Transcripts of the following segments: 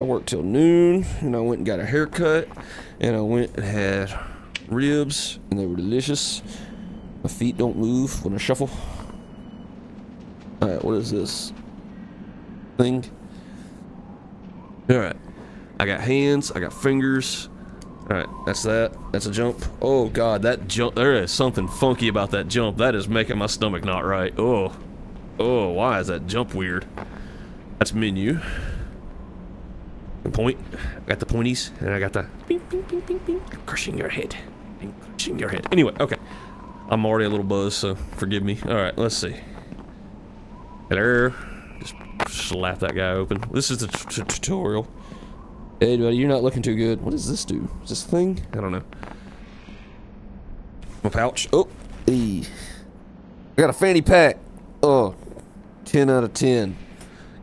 I worked till noon, and I went and got a haircut, and I went and had ribs, and they were delicious. My feet don't move when I shuffle. Alright, what is this? Thing? Alright. I got hands, I got fingers. Alright, that's that. That's a jump. Oh god, that jump there is something funky about that jump. That is making my stomach not right. Oh. Oh, why is that jump weird? That's menu. And point. I got the pointies, and I got the bing, bing, bing, bing, bing. crushing your head. And crushing your head. Anyway, okay. I'm already a little buzzed, so forgive me. Alright, let's see. Hello. Just slap that guy open. This is the tutorial. Hey, buddy, you're not looking too good. What does this do? Is this thing? I don't know. My pouch. Oh, hey. I got a fanny pack. Oh, 10 out of 10.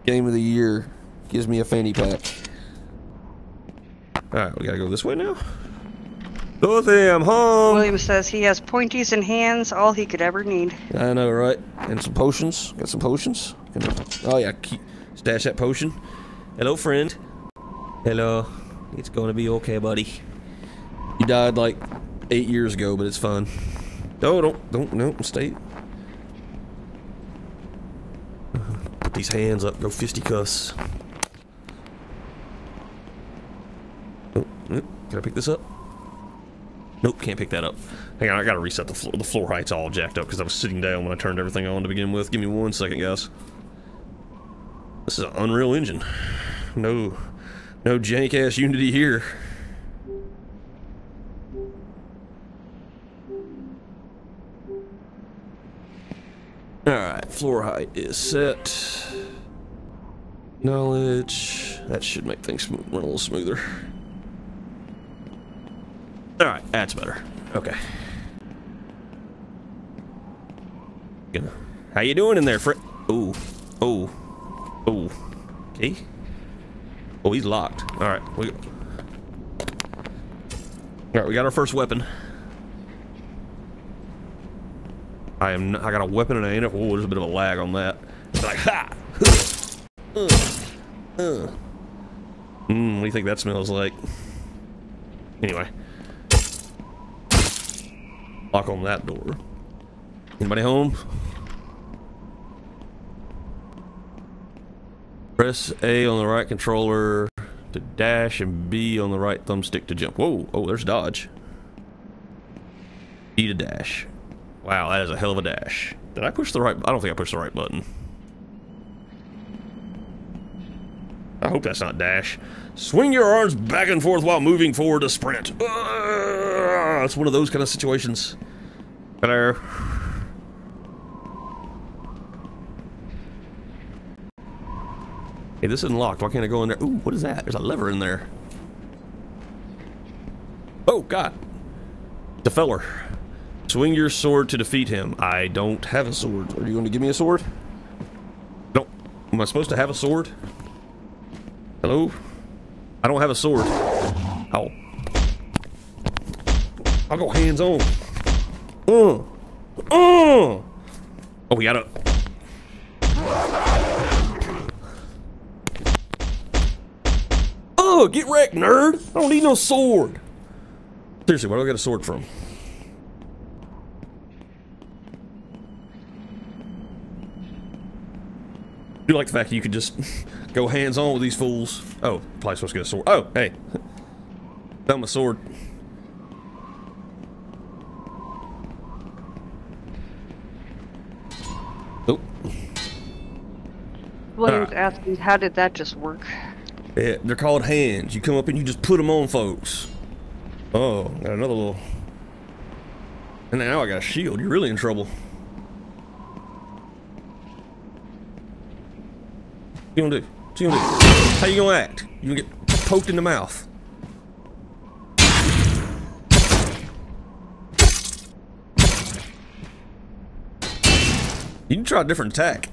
Game of the year. Gives me a fanny pack. Alright, we gotta go this way now. Dorothy, I'm home. William says he has pointies and hands, all he could ever need. I know, right? And some potions. Got some potions. Oh, yeah. Keep, stash that potion. Hello, friend. Hello. It's gonna be okay, buddy. You died like eight years ago, but it's fun. No, don't, don't, no, stay. Put these hands up, go fisticuffs. Can I pick this up? Nope, can't pick that up. Hang on, I gotta reset the floor. The floor height's all jacked up because I was sitting down when I turned everything on to begin with. Give me one second, guys. This is an Unreal Engine. No, no jank ass Unity here. Alright, floor height is set. Knowledge. That should make things run a little smoother. Alright, that's better. Okay. How you doing in there, Fred? Ooh. Ooh. Oh. Okay. Oh, he's locked. Alright. We... Alright, we got our first weapon. I am. I got a weapon and I ain't. Oh, there's a bit of a lag on that. Like ha. Uh, uh. What do you think that smells like? Anyway. Lock on that door. Anybody home? Press A on the right controller to dash and B on the right thumbstick to jump. Whoa, oh, there's dodge. E to dash. Wow, that is a hell of a dash. Did I push the right? I don't think I pushed the right button. I hope that's not dash. Swing your arms back and forth while moving forward to sprint. Uh, it's one of those kind of situations. Hello. Hey, this isn't locked. Why can't I go in there? Ooh, what is that? There's a lever in there. Oh, God. The feller. Swing your sword to defeat him. I don't have a sword. Are you going to give me a sword? No. Am I supposed to have a sword? Hello? I don't have a sword. Oh. I'll go hands on. Uh. Uh. Oh, we gotta. Oh, get wrecked, nerd. I don't need no sword. Seriously, where do I get a sword from? Do like the fact that you could just go hands on with these fools. Oh, probably supposed to get a sword. Oh, hey. Found my sword. Oh. William's uh, asking, how did that just work? Yeah, they're called hands. You come up and you just put them on folks. Oh, got another little... And now I got a shield. You're really in trouble. You gonna do? What you gonna do? How you gonna act? You gonna get poked in the mouth? You can try a different attack.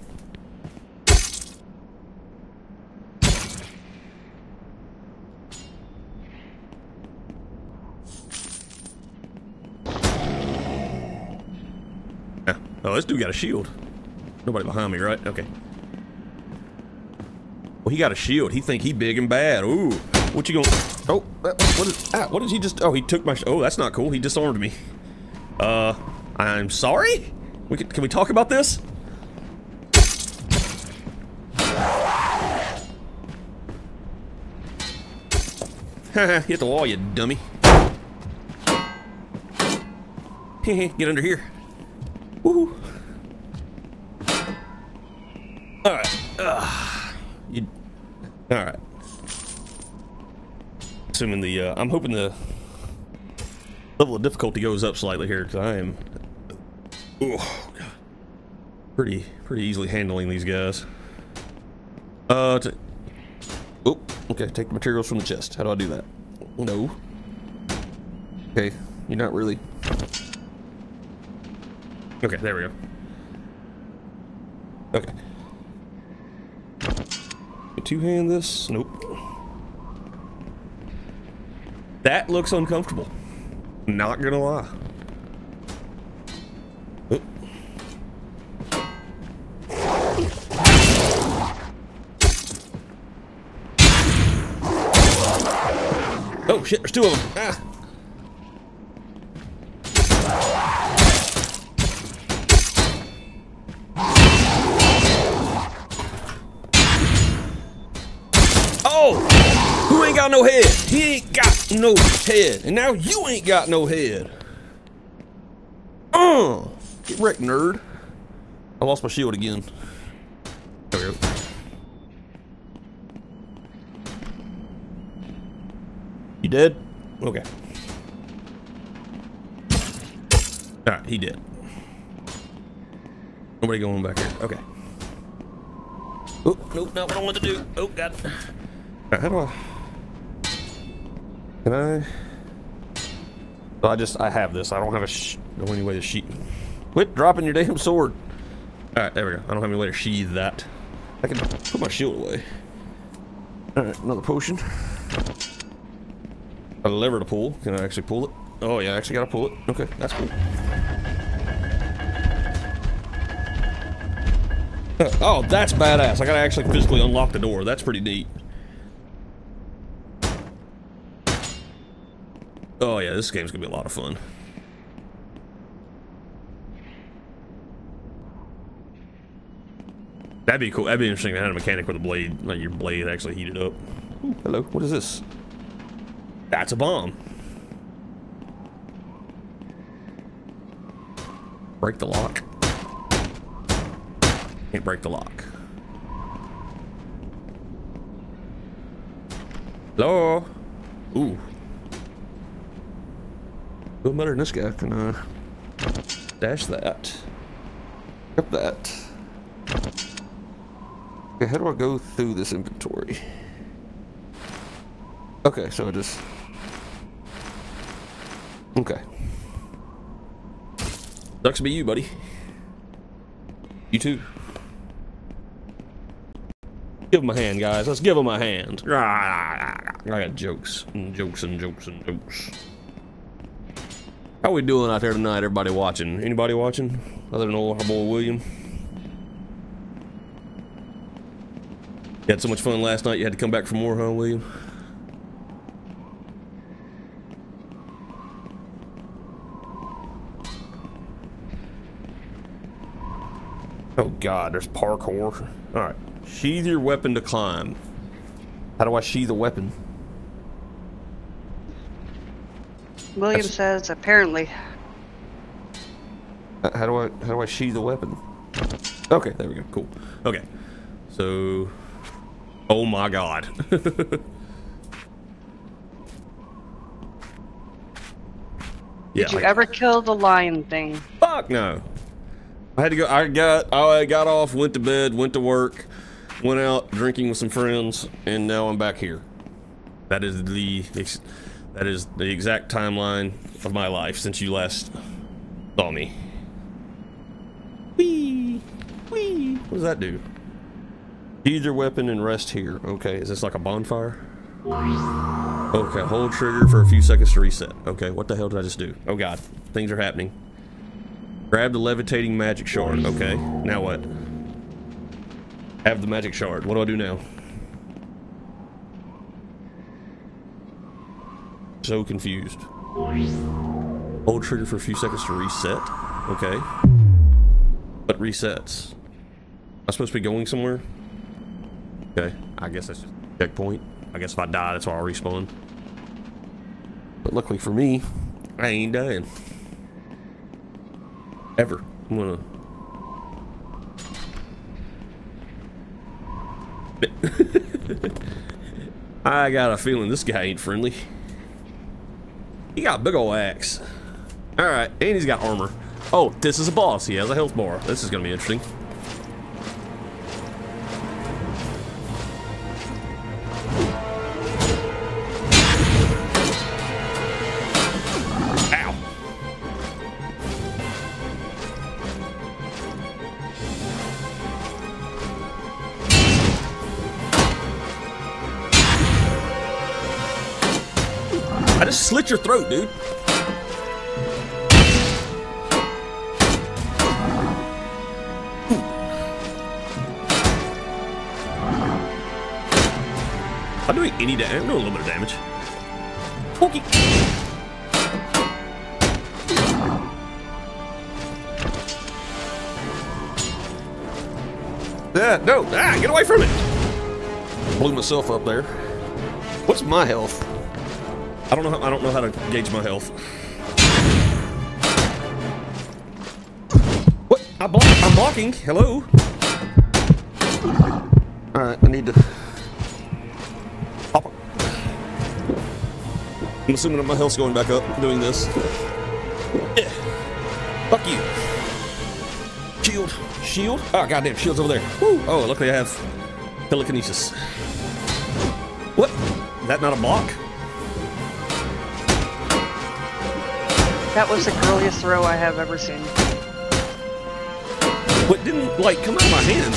Yeah. Oh, this dude got a shield. Nobody behind me, right? Okay. He got a shield. He think he big and bad. Ooh, what you gonna? Oh, what is? Ah, what did he just? Oh, he took my. Oh, that's not cool. He disarmed me. Uh, I'm sorry. We can, can we talk about this? Hit the wall, you dummy. Get under here. Woohoo. Alright. You. Alright. Assuming the. Uh, I'm hoping the level of difficulty goes up slightly here because I am. Oh, God. Pretty, pretty easily handling these guys. Uh, Oh, okay, take the materials from the chest. How do I do that? No. Okay, you're not really... Okay, there we go. Okay. Two-hand this? Nope. That looks uncomfortable. Not gonna lie. Oh shit, there's two of them. Ah. No head. And now you ain't got no head. Uh! Get wrecked, nerd. I lost my shield again. There we go. You dead? Okay. Alright, he did. Nobody going back here. Okay. Oh, nope, not what I want to do. Oh, God. Right, how do I... Can I... I just, I have this. I don't have a sh... No any way to sheath. Quit dropping your damn sword. Alright, there we go. I don't have any way to sheath that. I can put my shield away. Alright, another potion a lever to pull. Can I actually pull it? Oh yeah, I actually gotta pull it. Okay, that's cool. Uh, oh, that's badass. I gotta actually physically unlock the door. That's pretty neat. Oh yeah, this game's gonna be a lot of fun. That'd be cool. That'd be interesting to have a mechanic with a blade, like your blade actually heated up. Ooh, hello, what is this? That's a bomb. Break the lock. Can't break the lock. Hello? Ooh. Feel better than this guy. Can I dash that? Grab that. Okay, how do I go through this inventory? Okay, so I just Okay. Sucks to be you, buddy. You too. Give him a hand, guys. Let's give him a hand. I got jokes and jokes and jokes and jokes. How we doing out there tonight, everybody watching? Anybody watching? Other than old our boy William? You had so much fun last night you had to come back for more, huh, William? Oh god, there's parkour. Alright. Sheathe your weapon to climb. How do I sheathe a weapon? William That's... says apparently. Uh, how do I how do I sheathe a weapon? Okay, there we go. Cool. Okay. So Oh my god. yeah, Did you like... ever kill the lion thing? Fuck no. I had to go. I got. I got off, went to bed, went to work, went out drinking with some friends, and now I'm back here. That is the. That is the exact timeline of my life since you last saw me. Whee! Whee! What does that do? Use your weapon and rest here. Okay, is this like a bonfire? Okay, hold trigger for a few seconds to reset. Okay, what the hell did I just do? Oh god, things are happening. Grab the levitating magic shard. Okay, now what? Have the magic shard. What do I do now? So confused. Hold trigger for a few seconds to reset. Okay. But resets. Am I supposed to be going somewhere? Okay. I guess that's just checkpoint. I guess if I die, that's why I'll respawn. But luckily for me, I ain't dying. Ever. I'm gonna... I got a feeling this guy ain't friendly. He got a big ol' axe. Alright, and he's got armor. Oh, this is a boss. He has a health bar. This is gonna be interesting. Slit your throat, dude. I'm doing any damage. I'm doing a little bit of damage. Pokey. Yeah, no, ah, get away from it! Blew myself up there. What's my health? I don't know. How, I don't know how to gauge my health. What? I block, I'm blocking. Hello. All right. I need to. I'm assuming that my health's going back up doing this. Yeah. Fuck you. Shield. Shield. Oh goddamn! Shield's over there. Woo. Oh, luckily I have telekinesis. What? Is that not a block? That was the girliest throw I have ever seen. What didn't like come out of my hand?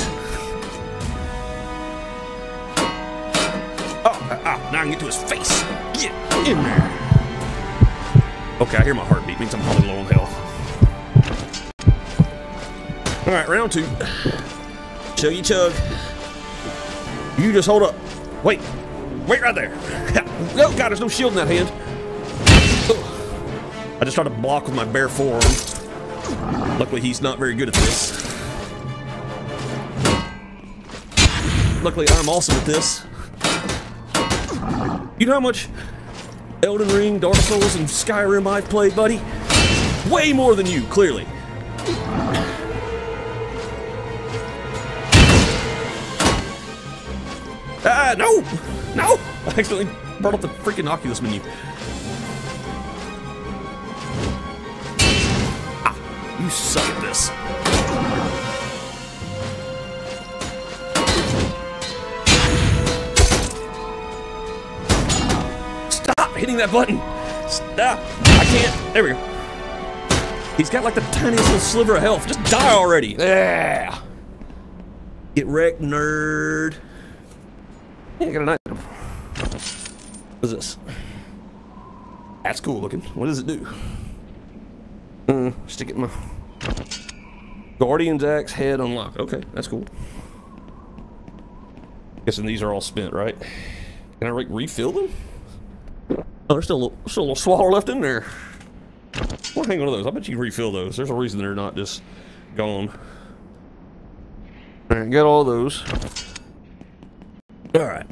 Oh, ah, now I can get to his face. Get in there. Okay, I hear my heartbeat. Means I'm probably low on health. All right, round two. Chuggy chug. You just hold up. Wait, wait right there. Oh God, there's no shield in that hand. Just tried to block with my bare forearm. Luckily, he's not very good at this. Luckily, I'm awesome at this. You know how much Elden Ring, Dark Souls, and Skyrim I've played, buddy? Way more than you, clearly. Ah, no! No! I accidentally brought up the freaking Oculus menu. You suck at this. Stop hitting that button! Stop! I can't. There we go. He's got like the tiniest little sliver of health. Just die already. Yeah. Get wrecked, nerd. Hey, I got an item. What is this? That's cool looking. What does it do? Uh, stick it in my Guardian's Axe head unlocked. Okay, that's cool. Guessing these are all spent, right? Can I re refill them? Oh, there's still a little, still a little left in there. Well, hang on to those. I bet you can refill those. There's a reason they're not just gone. Alright, got all those. Alright.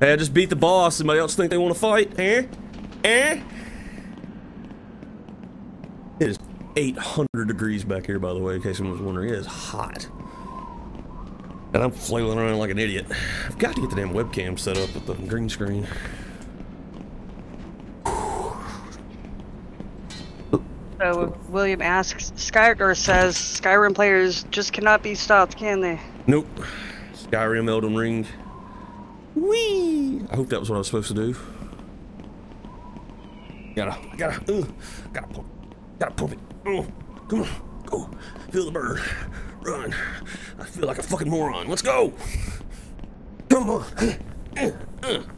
Hey, I just beat the boss. Somebody else think they want to fight? Eh? Eh? It is 800 degrees back here, by the way, in case someone was wondering. It is hot. And I'm flailing around like an idiot. I've got to get the damn webcam set up with the green screen. So William asks, Sky or says Skyrim players just cannot be stopped, can they? Nope. Skyrim, Elden Ring. Whee! I hope that was what I was supposed to do. Gotta, gotta, uh, gotta gotta pump it. Oh, come on, go. Feel the burn. Run. I feel like a fucking moron. Let's go. Come on.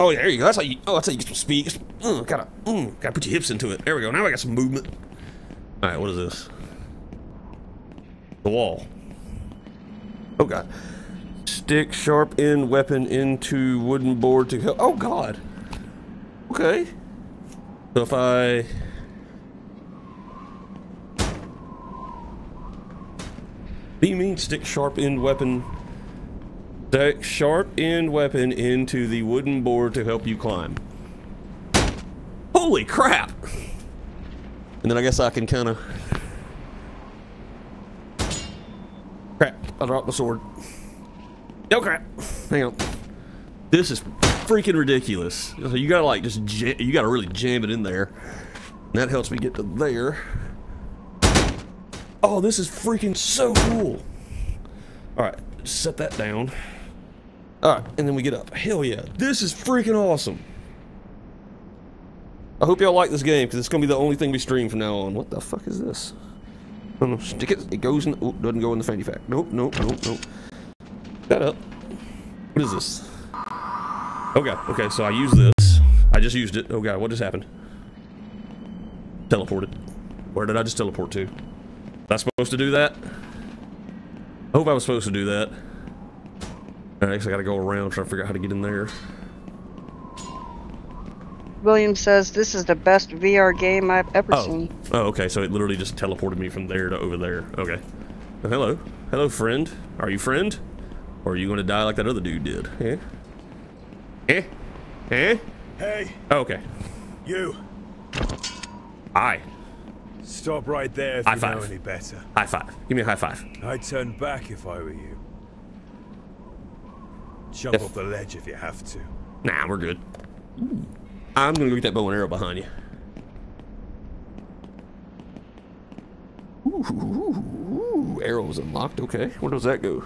Oh, yeah, there you go. That's how you. Oh, that's how you get some speed. Uh, gotta, mm, gotta put your hips into it. There we go. Now I got some movement. All right, what is this? The wall. Oh god. Stick sharp end weapon into wooden board to help. Oh god. Okay. So if I... Beaming stick sharp end weapon. Stick sharp end weapon into the wooden board to help you climb. Holy crap! And then I guess I can kind of... Crap, I dropped the sword. Oh crap, hang on. This is freaking ridiculous. So you gotta like just, you gotta really jam it in there. And that helps me get to there. Oh, this is freaking so cool. All right, set that down. All right, and then we get up. Hell yeah, this is freaking awesome. I hope y'all like this game because it's gonna be the only thing we stream from now on. What the fuck is this? Oh no, stick it. It goes in. Oh, doesn't go in the fanny pack. Nope, nope, nope, nope. That up. What is this? Okay, okay. So I use this. I just used it. Oh god, what just happened? Teleported. Where did I just teleport to? Was I supposed to do that? I hope I was supposed to do that. Alright, so I gotta go around trying to figure out how to get in there. William says this is the best VR game I've ever Oh. seen. Oh, okay, so it literally just teleported me from there to over there. Okay. Oh, hello. Hello, friend. Are you friend? Or are you gonna die like that other dude did? Eh? Eh? Eh? Hey, Oh, okay. you! Hi. Stop right there if High you know any better. High five. Give me a high five. I'd turn back if I were you. Jump If- off the ledge if you have to. Nah, we're good. I'm gonna go get that bow and arrow behind you. Ooh, ooh, ooh, arrows unlocked. Okay, where does that go?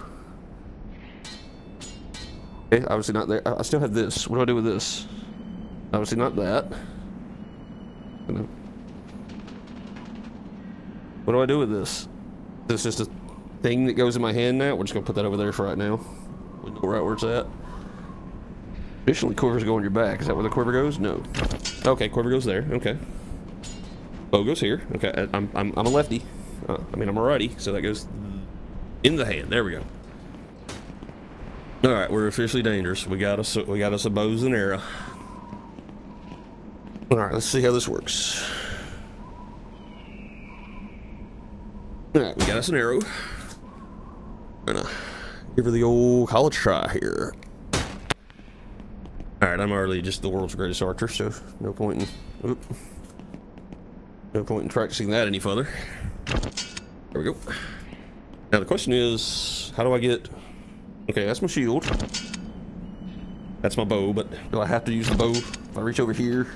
Okay, obviously not there. I I still have this. What do I do with this? Obviously not that. What do I do with this? This is just a thing that goes in my hand now. We're just gonna put that over there for right now. We know right where it's at. Traditionally, quivers go on your back. Is that where the quiver goes? No. Okay, quiver goes there. Okay. Bow goes here. Okay, I'm, I'm, I'm a lefty. Uh, I mean, I'm a righty, so that goes in the hand. There we go. All right, we're officially dangerous. We got us. We got us a bows and arrow. All right, let's see how this works. All right, we got us an arrow. Gonna give her the old college try here. Alright, I'm already just the world's greatest archer, so no point in... Oop. No point in practicing that any further. There we go. Now the question is, how do I get... Okay, that's my shield. That's my bow, but do I have to use the bow if I reach over here?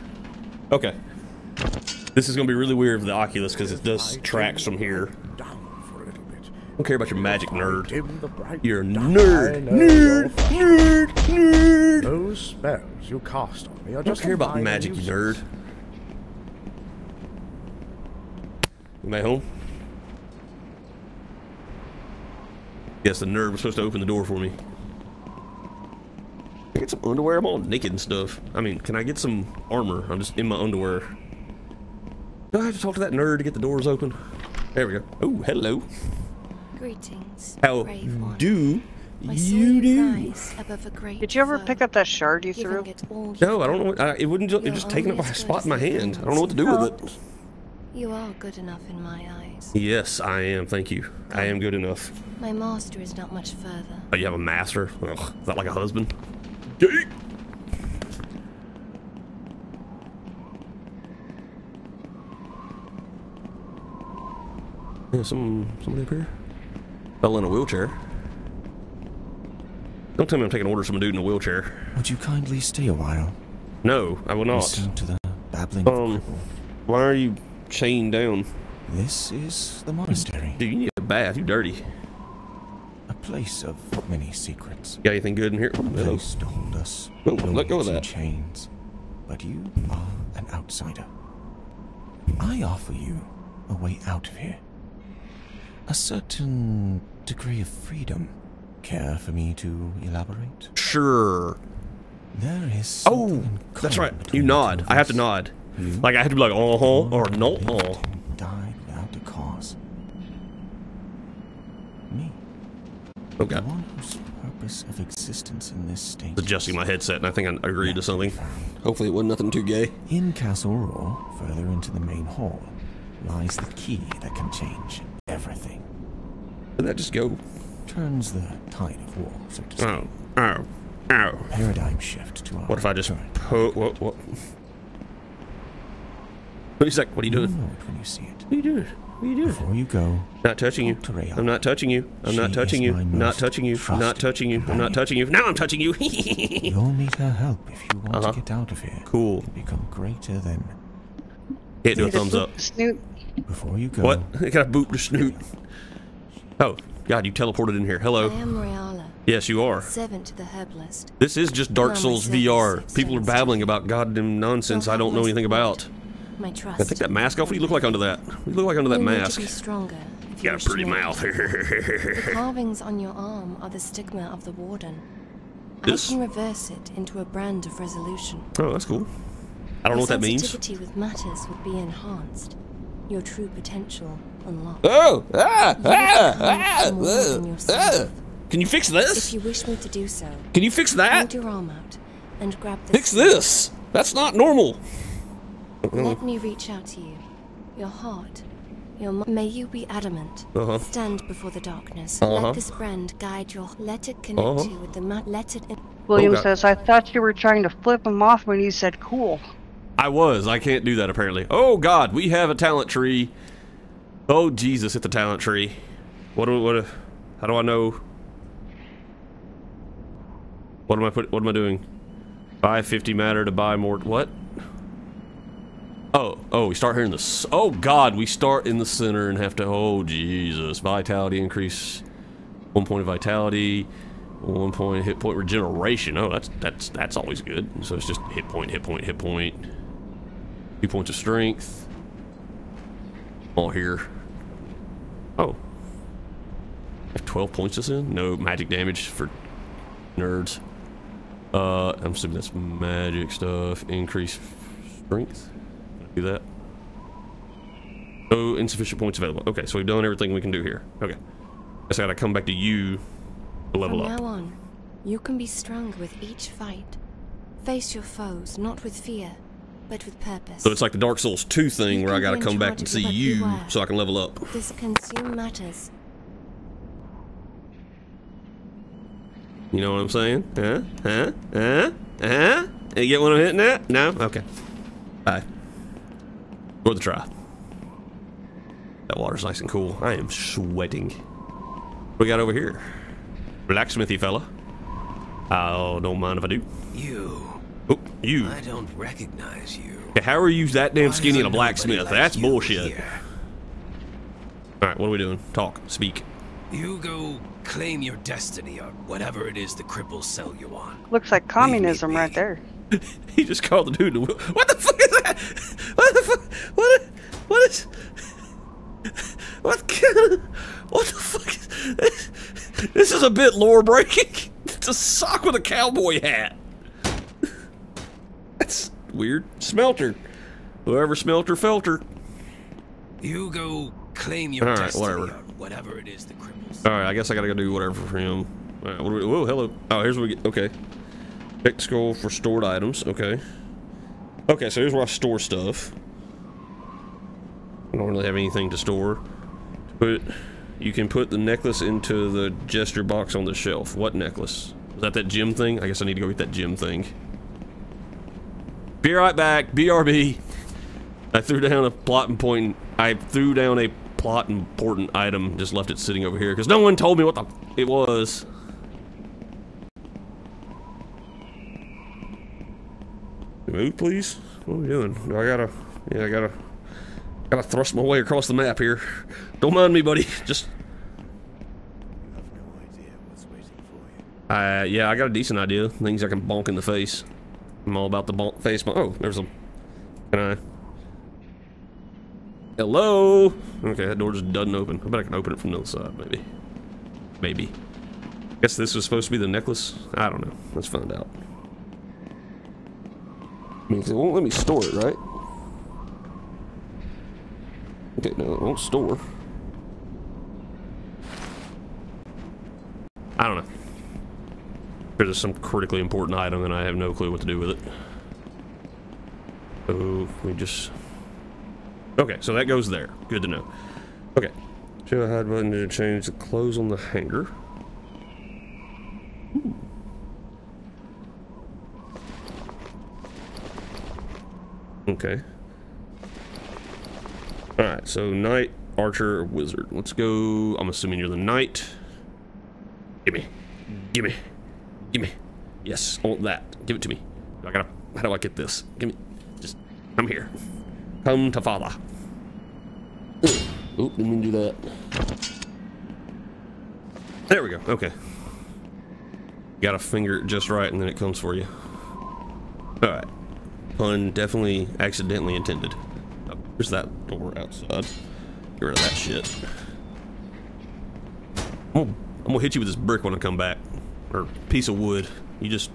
Okay. This is going to be really weird for the Oculus because it does tracks from here. Down for a little bit. I don't care about your magic nerd. You're a nerd. Nerd. Nerd. Nerd. Those spells you cast on me are I don't just care about magic, nuisance. nerd. Anybody home? Yes, the nerd was supposed to open the door for me. Can I get some underwear? I'm all naked and stuff. I mean, can I get some armor? I'm just in my underwear. Do I have to talk to that nerd to get the doors open? There we go. Oh, hello. Greetings, How do you you do? rise above a great Did you ever pick up that shard you threw? No, I don't know. What, I, it wouldn't. Ju it You're just taking up only a spot in my hand. I don't know what to do with it. You are good enough in my eyes. Yes, I am. Thank you. I am good enough. My master is not much further. Oh, you have a master? Ugh, is that like a husband? Gay. Yeah, some somebody up here. Fell in a wheelchair. Don't tell me I'm taking orders from a dude in a wheelchair. Would you kindly stay a while? No, I will not. Listen to the babbling Um, why are you chained down? This is the monastery, Dude, you need a bath. You dirty. a place of many secrets. Got anything good in here? A Hello. place to hold us. Oh, let go of that. chains. But you are an outsider. I offer you a way out of here. A certain degree of freedom. Care for me to elaborate? Sure. There is Oh, that's right. You nod. I have to nod. You Like I have to be like, uh huh, or no, lived uh. and died without a cause. Me, Okay. the one whose purpose of existence in this state. Adjusting my headset, and I think I agreed to something. found. Hopefully, it wasn't nothing too gay. In Castle Roar, further into the main hall, lies the key that can change everything. Did that just go? Turns the tide of war, so to speak. Oh, oh, oh. Paradigm shift to our What if I just current po? What? What? Wait a sec. What are you doing? You'll know it when you see it. What are you doing? What are you doing? Before you go, Not touching you. Talk to Rhea. I'm not touching you. I'm not touching you. Not touching you. Not touching you. I'm not touching you. Now I'm touching you. you'll need her help if you want Uh-huh. to get out of here. cool. and Become greater than. Hit do a thumbs up. boop Snoot. Before you go, What? I got a boot the snoot. Oh, God, you teleported in here. Hello. I am Reala, Yes, you are. servant to the herbalist. This is just Dark Souls VR. People are babbling about goddamn nonsense I don't know anything about. My trust. I take that mask off? What do you look like under that? What do you look like under that mask? be stronger. You got a pretty mouth. The carvings on your arm are the stigma of the warden. This- I can reverse it into a brand of resolution. oh, that's cool. I don't know what that means. Your sensitivity with matters would be enhanced. Your true potential unlocked. Oh! Ah! You Ah! Ah! ah, ah. Can you fix If this? you wish me to do so, Can you fix that? your arm out and grab this. Fix this! That's not normal. Let me reach out to you. Your heart. Your May you be adamant. Uh-huh. Stand before the darkness. Uh-huh. Let this brand guide your. Let it connect Uh-huh. you with the mat. Let it. In- William Oh, says, I thought you were trying to flip him off when you said cool. I was. I can't do that apparently. Oh God, we have a talent tree. Oh Jesus, hit the talent tree. What do what? How do I know? What am I put? What am I doing? Buy 50 matter to buy more. What? Oh, oh, we start here in the. Oh God, we start in the center and have to. Oh Jesus, vitality increase. One point of vitality. One point hit point regeneration. Oh, that's that's that's always good. So it's just hit point, hit point, hit point. Two points of strength. All here. Oh. I have 12 points this in? No magic damage for nerds. Uh, I'm assuming that's magic stuff. Increase strength. Do that? Oh, insufficient points available. Okay, so we've done everything we can do here. Okay. Guess I gotta come back to you to level From up. now on, you can be stronger with each fight. Face your foes not with fear, but with purpose. So it's like the Dark Souls 2 thing You where I gotta come back charge and see you beware. so I can level up. This consume matters. You know what I'm saying? Huh? Huh? Huh? Huh? You get what I'm hitting at? No? Okay. Bye. Worth a try. That water's nice and cool. I am sweating. What we got over here? Blacksmithy fella. Oh, don't mind if I do. You. Oh, you. I don't recognize you. How are you that damn Why skinny is and a blacksmith? That's bullshit. here? Alright, what are we doing? Talk. Speak. You go claim your destiny or whatever it is the cripples sell you on. Looks like communism be. right there. He just called the dude. What the fuck is that? What the fuck? What? What is? What kind of? What the fuck? Is, this? this is a bit lore breaking. It's a sock with a cowboy hat. That's weird. Smelter. Whoever smelter felt her. You go claim your All right, whatever. whatever it is the cripples. All right, I guess I gotta go do whatever for him. All right, what do we, whoa, hello. Oh, here's what we get. Okay. Check the scroll for stored items. Okay. Okay, so here's where I store stuff. I don't really have anything to store. But you can put the necklace into the gesture box on the shelf. What necklace? Is that that gym thing? I guess I need to go get that gym thing. Be right back. BRB. I threw down a plot and point. I threw down a plot important item. Just left it sitting over here because no one told me what the it was. Move, please. What are we doing? Do I gotta? Yeah, I gotta. Gotta thrust my way across the map here. Don't mind me, buddy. Just. No idea what's waiting for you. Uh, yeah, I got a decent idea. Things I can bonk in the face. I'm all about the face. Oh, there's a. Can I? Hello. Okay, that door just doesn't open. I bet I can open it from the other side, maybe. Maybe. Guess this was supposed to be the necklace. I don't know. Let's find out. I mean, it won't let me store it, right? Okay, no, it won't store. I don't know. There's some critically important item and I have no clue what to do with it. Oh, we just... Okay, so that goes there. Good to know. Okay. Show a hide button to change the clothes on the hanger. Ooh. Okay. Alright, so knight, archer, wizard. Let's go. I'm assuming you're the knight. Gimme. Gimme. Gimme. Yes, I want that. Give it to me. I gotta. How do I get this? Give me. Just. Come here. Come to father. Oh, didn't mean do that. There we go. Okay. Got to finger it just right, and then it comes for you. All right. Pun definitely accidentally intended. Oh, there's that door outside. Get rid of that shit. I'm gonna, I'm gonna hit you with this brick when I come back, or piece of wood. You just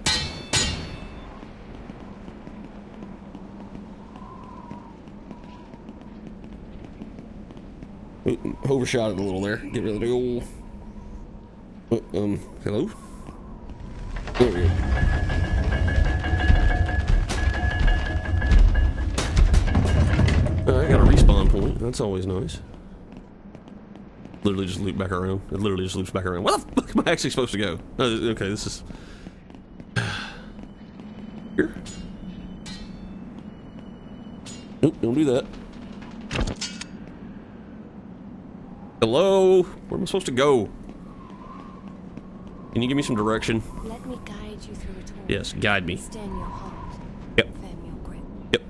Overshot it a little there. Get rid of the old. Oh, um, hello? There we go. Uh, I got a respawn point. That's always nice. Literally just loop back around. It literally just loops back around. Where the fuck am I actually supposed to go? Oh, okay, this is... Here? Nope, don't do that. Hello? Where am I supposed to go? Can you give me some direction? Let me guide you through it all. Yes, guide me. Stand your heart. Yep. Firm your grip. Yep.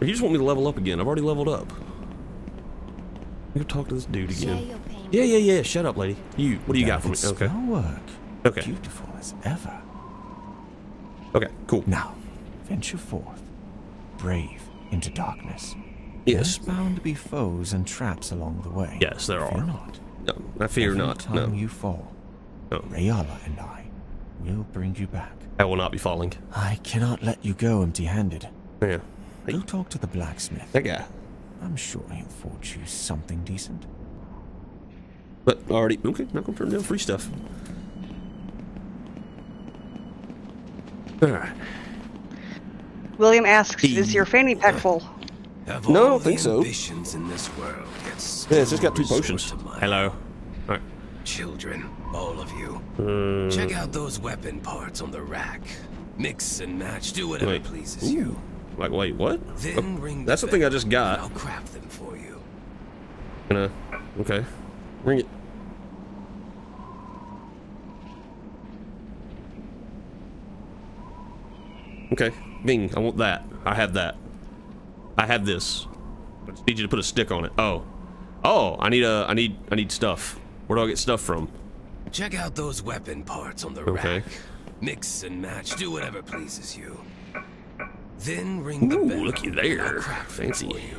Or you just want me to level up again? I've already leveled up. I'm gonna talk to this dude again. Yeah, yeah, yeah. Shut up, lady. You. What do you got for me? Delicate Okay. spell work. Okay. Beautiful as ever. Okay. Cool. Now, venture forth, brave into darkness. Yes. There's bound to be foes and traps along the way. Yes, there Fear are. not. No, I fear Every not. time No. you fall, No. Rayala and I will bring you back. I will not be falling. I cannot let you go empty-handed. Yeah. Hey, Go talk to the blacksmith. that guy. I'm sure he'll forge you something decent. But already. Okay. Not gonna turn free stuff. Alright. William asks, "Is your fanny pack full?" Have No, I don't think so. in this world Yeah, it's just got two potions. Hello. Alright. Children, all of you. Uh, Check out those weapon parts on the rack. Mix and match, do whatever Wait. pleases Ooh. you. Like, wait, what? Oh, that's the thing I just got. I'll craft them for you. Gonna. Okay. Ring it. Okay. Bing. I want that. I have that. I have this. I just need you to put a stick on it. Oh. Oh, I need a I need I need stuff. Where do I get stuff from? Check out those weapon parts on the Okay. rack. Mix and match, do whatever pleases you. Then ring the Ooh, bell. looky there. I'll craft them Fancy.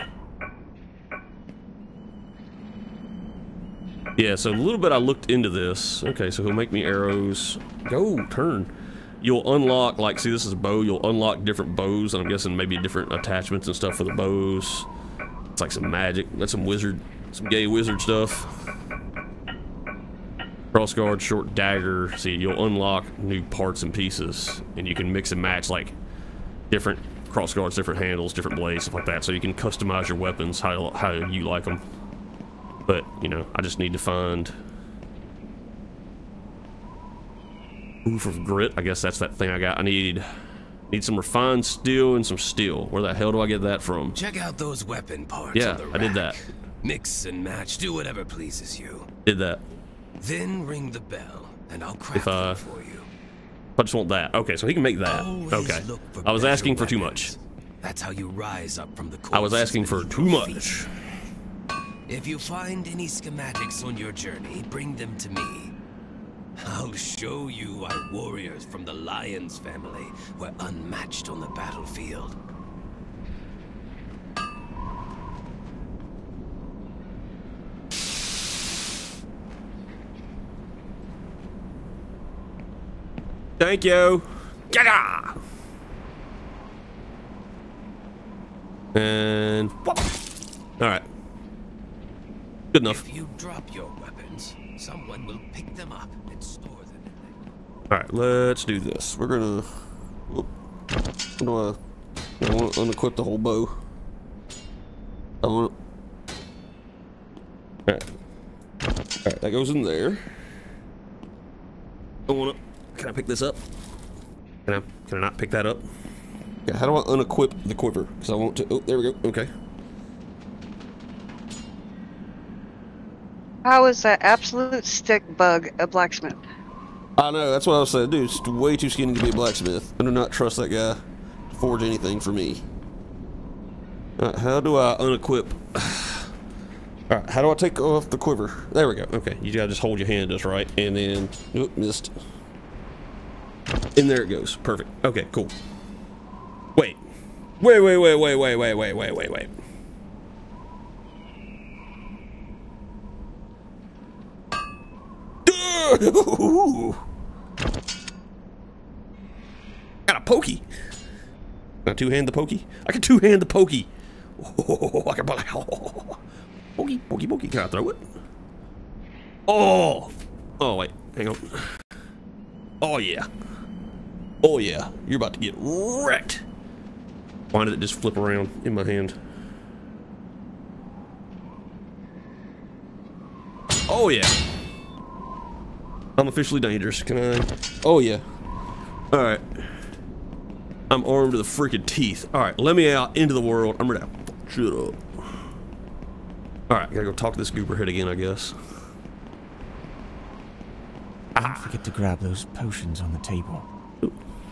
Yeah, so a little bit I looked into this. Okay, so he'll make me arrows. Go, turn. You'll unlock, like, see this is a bow, you'll unlock different bows, and I'm guessing maybe different attachments and stuff for the bows. It's like some magic, that's some wizard, some gay wizard stuff. Crossguard, short dagger. See, you'll unlock new parts and pieces, and you can mix and match, like, different crossguards, different handles, different blades, stuff like that, so you can customize your weapons how, how you like them. But, you know, I just need to find Proof of grit. I guess that's that thing I got. I need need some refined steel and some steel. Where the hell do I get that from? Check out those weapon parts Yeah, on the rack. I did that. Mix and match, do whatever pleases you. Did that. Then ring the bell, and I'll craft If, uh, for you. I just want that. Okay, so he can make that. Always Okay. I was better asking for too much. That's how you rise up from the I was asking for too your much. If you find any schematics on your journey, bring them to me. I'll show you why warriors from the Lions family were unmatched on the battlefield. Thank you. Gaga! And whoop. all right. Good enough. If you drop your weapons, someone will pick them up and store them Alright, let's do this. We're gonna... Whoop. I want to I want to unequip the whole bow. I want Alright. Alright, that goes in there. I want to... Can I pick this up? Can I, can I not pick that up? Yeah, how do I unequip the quiver? Because I want to... Oh, there we go. Okay. How is that absolute stick bug a blacksmith? I know, that's what I was saying. Dude, it's way too skinny to be a blacksmith. I do not trust that guy to forge anything for me. Alright, how do I unequip? Alright, how do I take off the quiver? There we go. Okay, you gotta just hold your hand just right. And then, oop, missed. And there it goes. Perfect. Okay, cool. Wait. Wait, wait, wait, wait, wait, wait, wait, wait, wait, wait. Got a pokey. Can I two-hand the pokey? I can two-hand the pokey. Oh, I can oh. Pokey, pokey, pokey. Can I throw it? Oh! Oh, wait. Hang on. Oh, yeah. Oh, yeah. You're about to get wrecked. Why did it just flip around in my hand? Oh, yeah. I'm officially dangerous. Can I? Oh, yeah. Alright. I'm armed to the freaking teeth. Alright, let me out into the world. I'm ready. To shut up. Alright, gotta go talk to this goober head again, I guess. Don't forget to grab those potions on the table.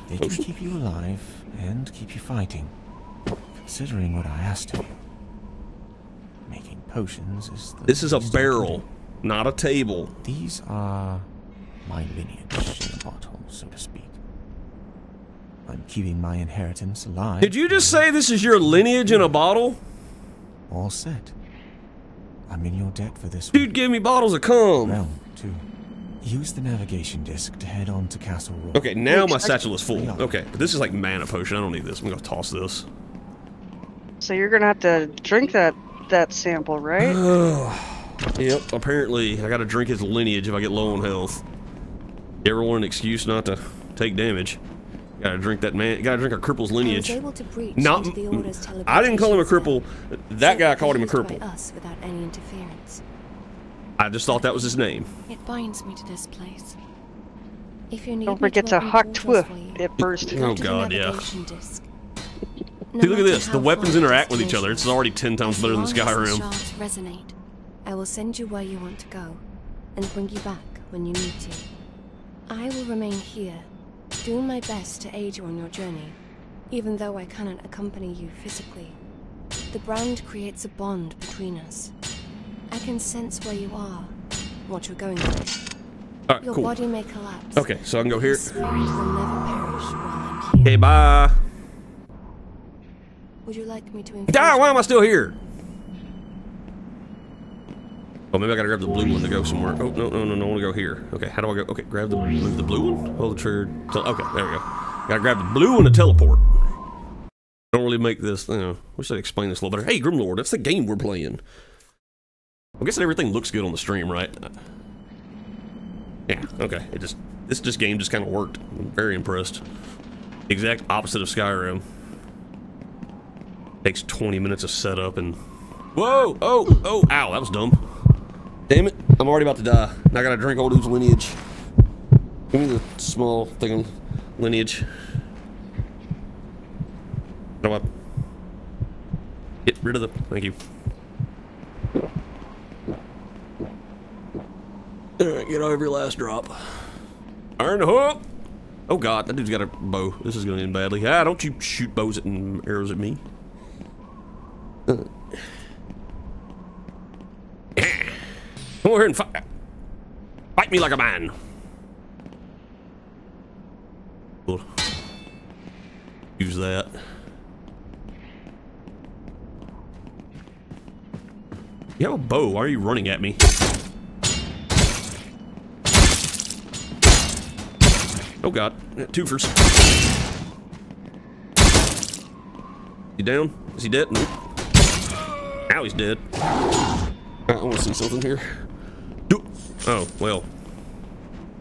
They can potion? keep you alive and keep you fighting. Considering what I asked of you. Making potions is the This is a least I can barrel, not a table. These are my lineage in a bottle, so to speak. I'm keeping my inheritance alive. Did you just say this is your lineage in a bottle? All set. I'm in your debt for this Dude, give me bottles of cum. realm, too. Use the navigation disc to head on to Castle Rock. Okay, now my satchel is full. Okay, but this is like mana potion. I don't need this. I'm gonna toss this. So you're gonna have to drink that that sample, right? Yep, apparently I gotta drink his lineage if I get low on health. You ever want an excuse not to take damage? Gotta drink that man. Gotta drink a cripple's lineage. able Not. the I didn't call him a cripple. That so guy called him a used by cripple. us without any interference. I just thought that was his name. It binds me to this place. If you need Don't forget to open huck portals twiff it first. Oh, God, yeah. No See, look at this. The weapons interact with each other. It's already ten times better than long as the Skyrim. shards resonate, I will send you where you want to go, and bring you back when you need to. I will remain here, doing my best to aid you on your journey, even though I cannot accompany you physically. The brand creates a bond between us. I can sense where you are, what you're going through. Alright, Your cool. body may collapse. Okay, so I can go here. your will never perish while I'm here. Okay, bye. Would you like me to infuse why am I still here? Oh, maybe I gotta grab the blue one to go somewhere. Oh, no, no, no, no, I wanna go here. Okay, how do I go? Okay, grab the, move the blue one. Hold the trigger. Okay, there we go. Gotta grab the blue one to teleport. Don't really make this, you know, wish I'd explain this a little better. Hey, Grimlord, that's the game we're playing. I'm guessing everything looks good on the stream, right? Yeah, okay. It just, this just game just kind of worked. I'm very impressed. Exact opposite of Skyrim. Takes 20 minutes of setup and... Whoa! Oh! Oh! Ow, that was dumb. Damn it. I'm already about to die. Now I gotta drink old dude's lineage. Give me the small thing lineage. No, I... Get rid of the... Thank you. Get over your last drop. Iron hook! Oh god, that dude's got a bow. This is gonna end badly. Ah, don't you shoot bows and arrows at me. Come over here and fight. Fight me like a man. We'll use that. You have a bow. Why are you running at me? Oh god. Two first. He down? Is he dead? Nope. Now he's dead. I want to see something here. Oh, well.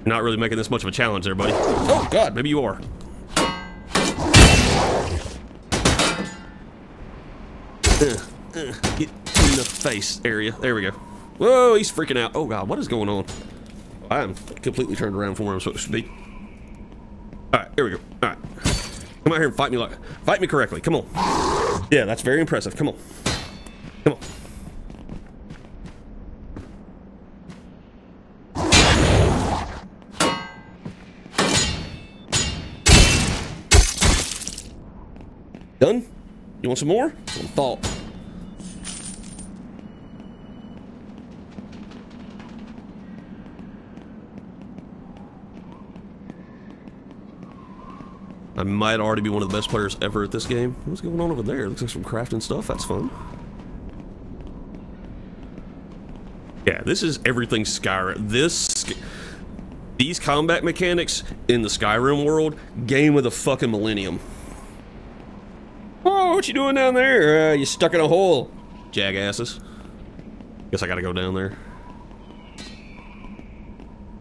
You're not really making this much of a challenge there, buddy. Oh, God, maybe you are. Uh, uh, get in the face area. There we go. Whoa, he's freaking out. Oh, God, what is going on? I am completely turned around from where I'm supposed to be. Alright, here we go. Alright. Come out here and fight me like fight me correctly. Come on. Yeah, that's very impressive. Come on. Come on. Done? You want some more? Some thought. I might already be one of the best players ever at this game. What's going on over there? Looks like some crafting stuff. That's fun. Yeah, this is everything Skyrim. This, these combat mechanics in the Skyrim world, game of the fucking millennium. Oh, what you doing down there? Uh, you stuck in a hole, jagasses. Guess I gotta go down there.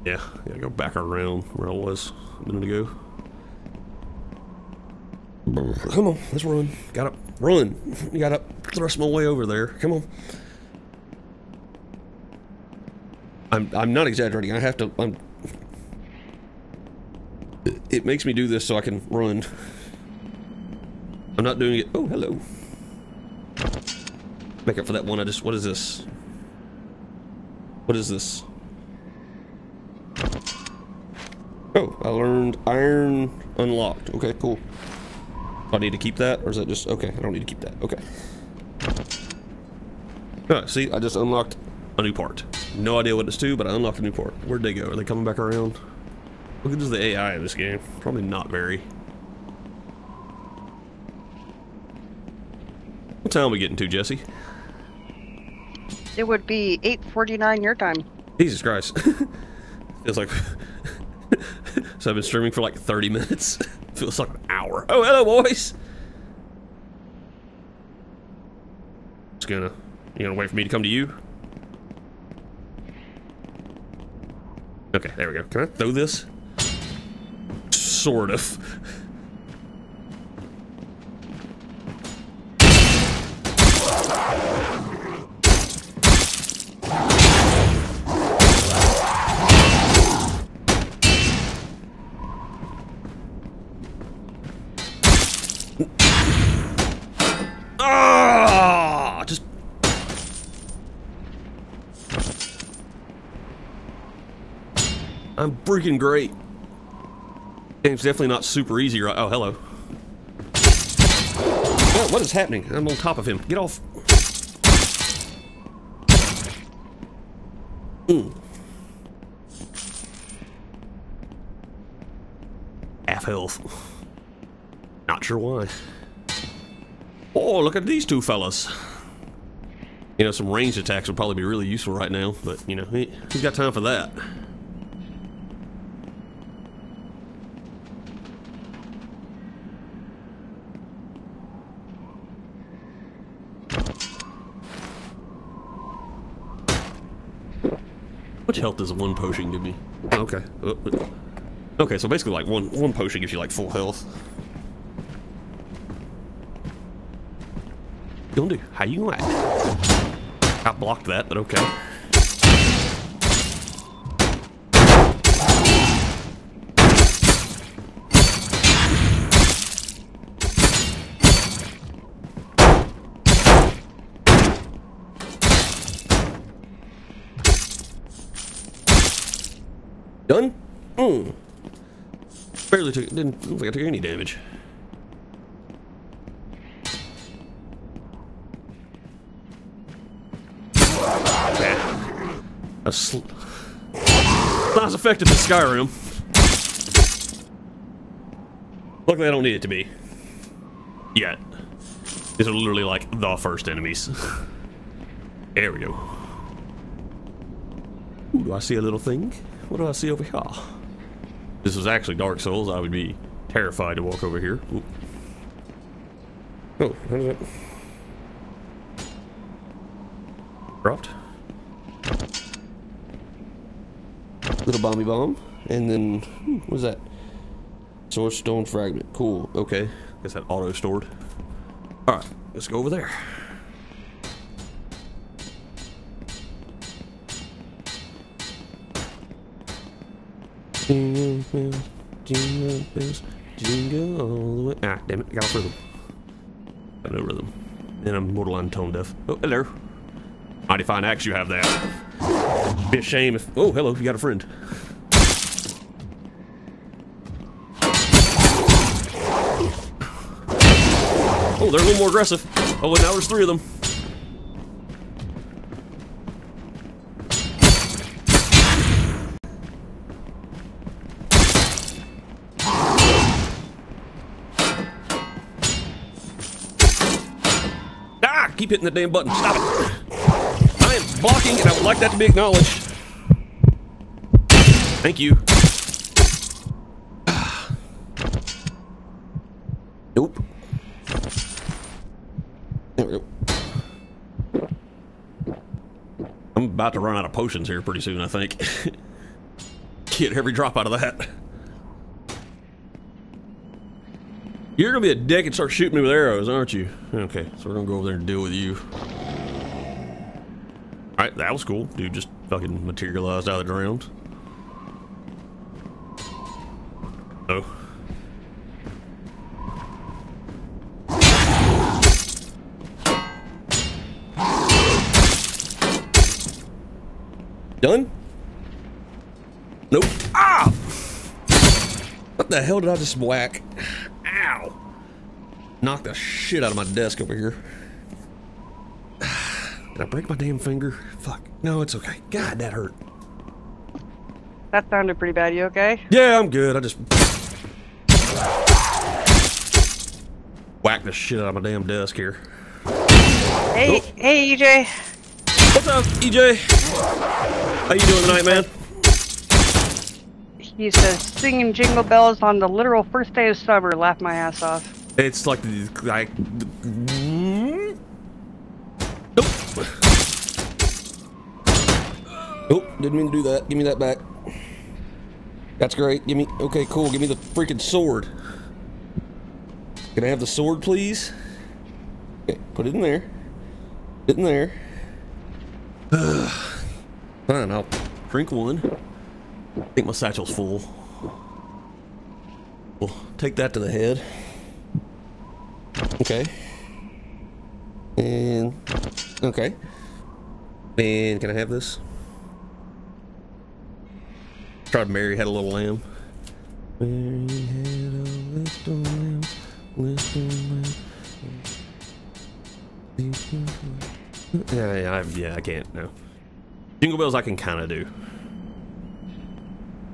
Yeah, gotta go back around where I was a minute ago. Come on, let's run. Gotta run. You gotta thrust my way over there. Come on. I'm I'm not exaggerating. I have to. I'm. It makes me do this so I can run. I'm not doing it. Oh, hello. Make up for that one. I just. What is this? What is this? Oh, I learned iron unlocked. Okay, cool. I need to keep that, or is that just okay? I don't need to keep that. Okay. Oh, see, I just unlocked a new part. No idea what it's to, but I unlocked a new part. Where'd they go? Are they coming back around? Look at just the AI in this game. Probably not very. What time are we getting to, Jesse? It would be 8:49 your time. Jesus Christ. Feels like. so I've been streaming for like 30 minutes. Feels like an hour. Oh, hello, boys. It's gonna. You gonna wait for me to come to you? Okay, there we go. Can I throw this? Sort of. freaking great. Game's definitely not super easy right. Oh, hello. Oh, what is happening? I'm on top of him. Get off. Mm. Half health. Not sure why. Oh, look at these two fellas. You know, some ranged attacks would probably be really useful right now, but, you know, he, who's got time for that? Much health does one potion give me? Okay. Uh. Okay, so basically like one one potion gives you like full health. Gonna do? How you like? I blocked that, but okay. Done? Mm. Barely took, didn't look like I took any damage. A sl not as effective as Skyrim. Luckily, I don't need it to be. Yet. These are literally like the first enemies. there we go. Ooh, do I see a little thing? What do I see over here? This was actually Dark Souls. I would be terrified to walk over here. Ooh. Oh, how did that? Dropped. Little bomby bomb. And then, hmm, what's that? Source stone fragment. Cool. Okay. Guess that auto stored. Alright, let's go over there. Jingle bells, jingle bells, jingle all the way. Ah, damn it, got off rhythm. Got no rhythm. And I'm borderline tone deaf. Oh, hello. Mighty fine axe you have there. Be a shame if. Oh, hello, you got a friend. Oh, they're a little more aggressive. Oh, and now there's three of them. Keep hitting the damn button. Stop it. I am blocking, and I would like that to be acknowledged. Thank you. Nope. There we go. I'm about to run out of potions here pretty soon, I think. Get every drop out of that. You're gonna be a dick and start shooting me with arrows, aren't you? Okay, so we're gonna go over there and deal with you. Alright, that was cool. Dude just fucking materialized out of the ground. Oh. Done? Nope. Ah! What the hell did I just whack? Ow! Knocked the shit out of my desk over here. Did I break my damn finger? Fuck. No, it's okay. God, that hurt. That sounded pretty bad. You okay? Yeah, I'm good. I just whacked the shit out of my damn desk here. Hey, Oh. hey, EJ. What's up, EJ? How you doing tonight, man? He says singing jingle bells on the literal first day of summer. Laugh my ass off. It's like the like. Nope. Nope. Didn't mean to do that. Give me that back. That's great. Give me. Okay, cool. Give me the freaking sword. Can I have the sword, please? Okay, put it in there. Put it in there. Fine, I'll drink one. I think my satchel's full. We'll take that to the head. Okay. And okay. And can I have this? Tried Mary had a little lamb. Mary had a little lamb, little lamb. Yeah, yeah, I, yeah, I can't. No. Jingle bells, I can kind of do.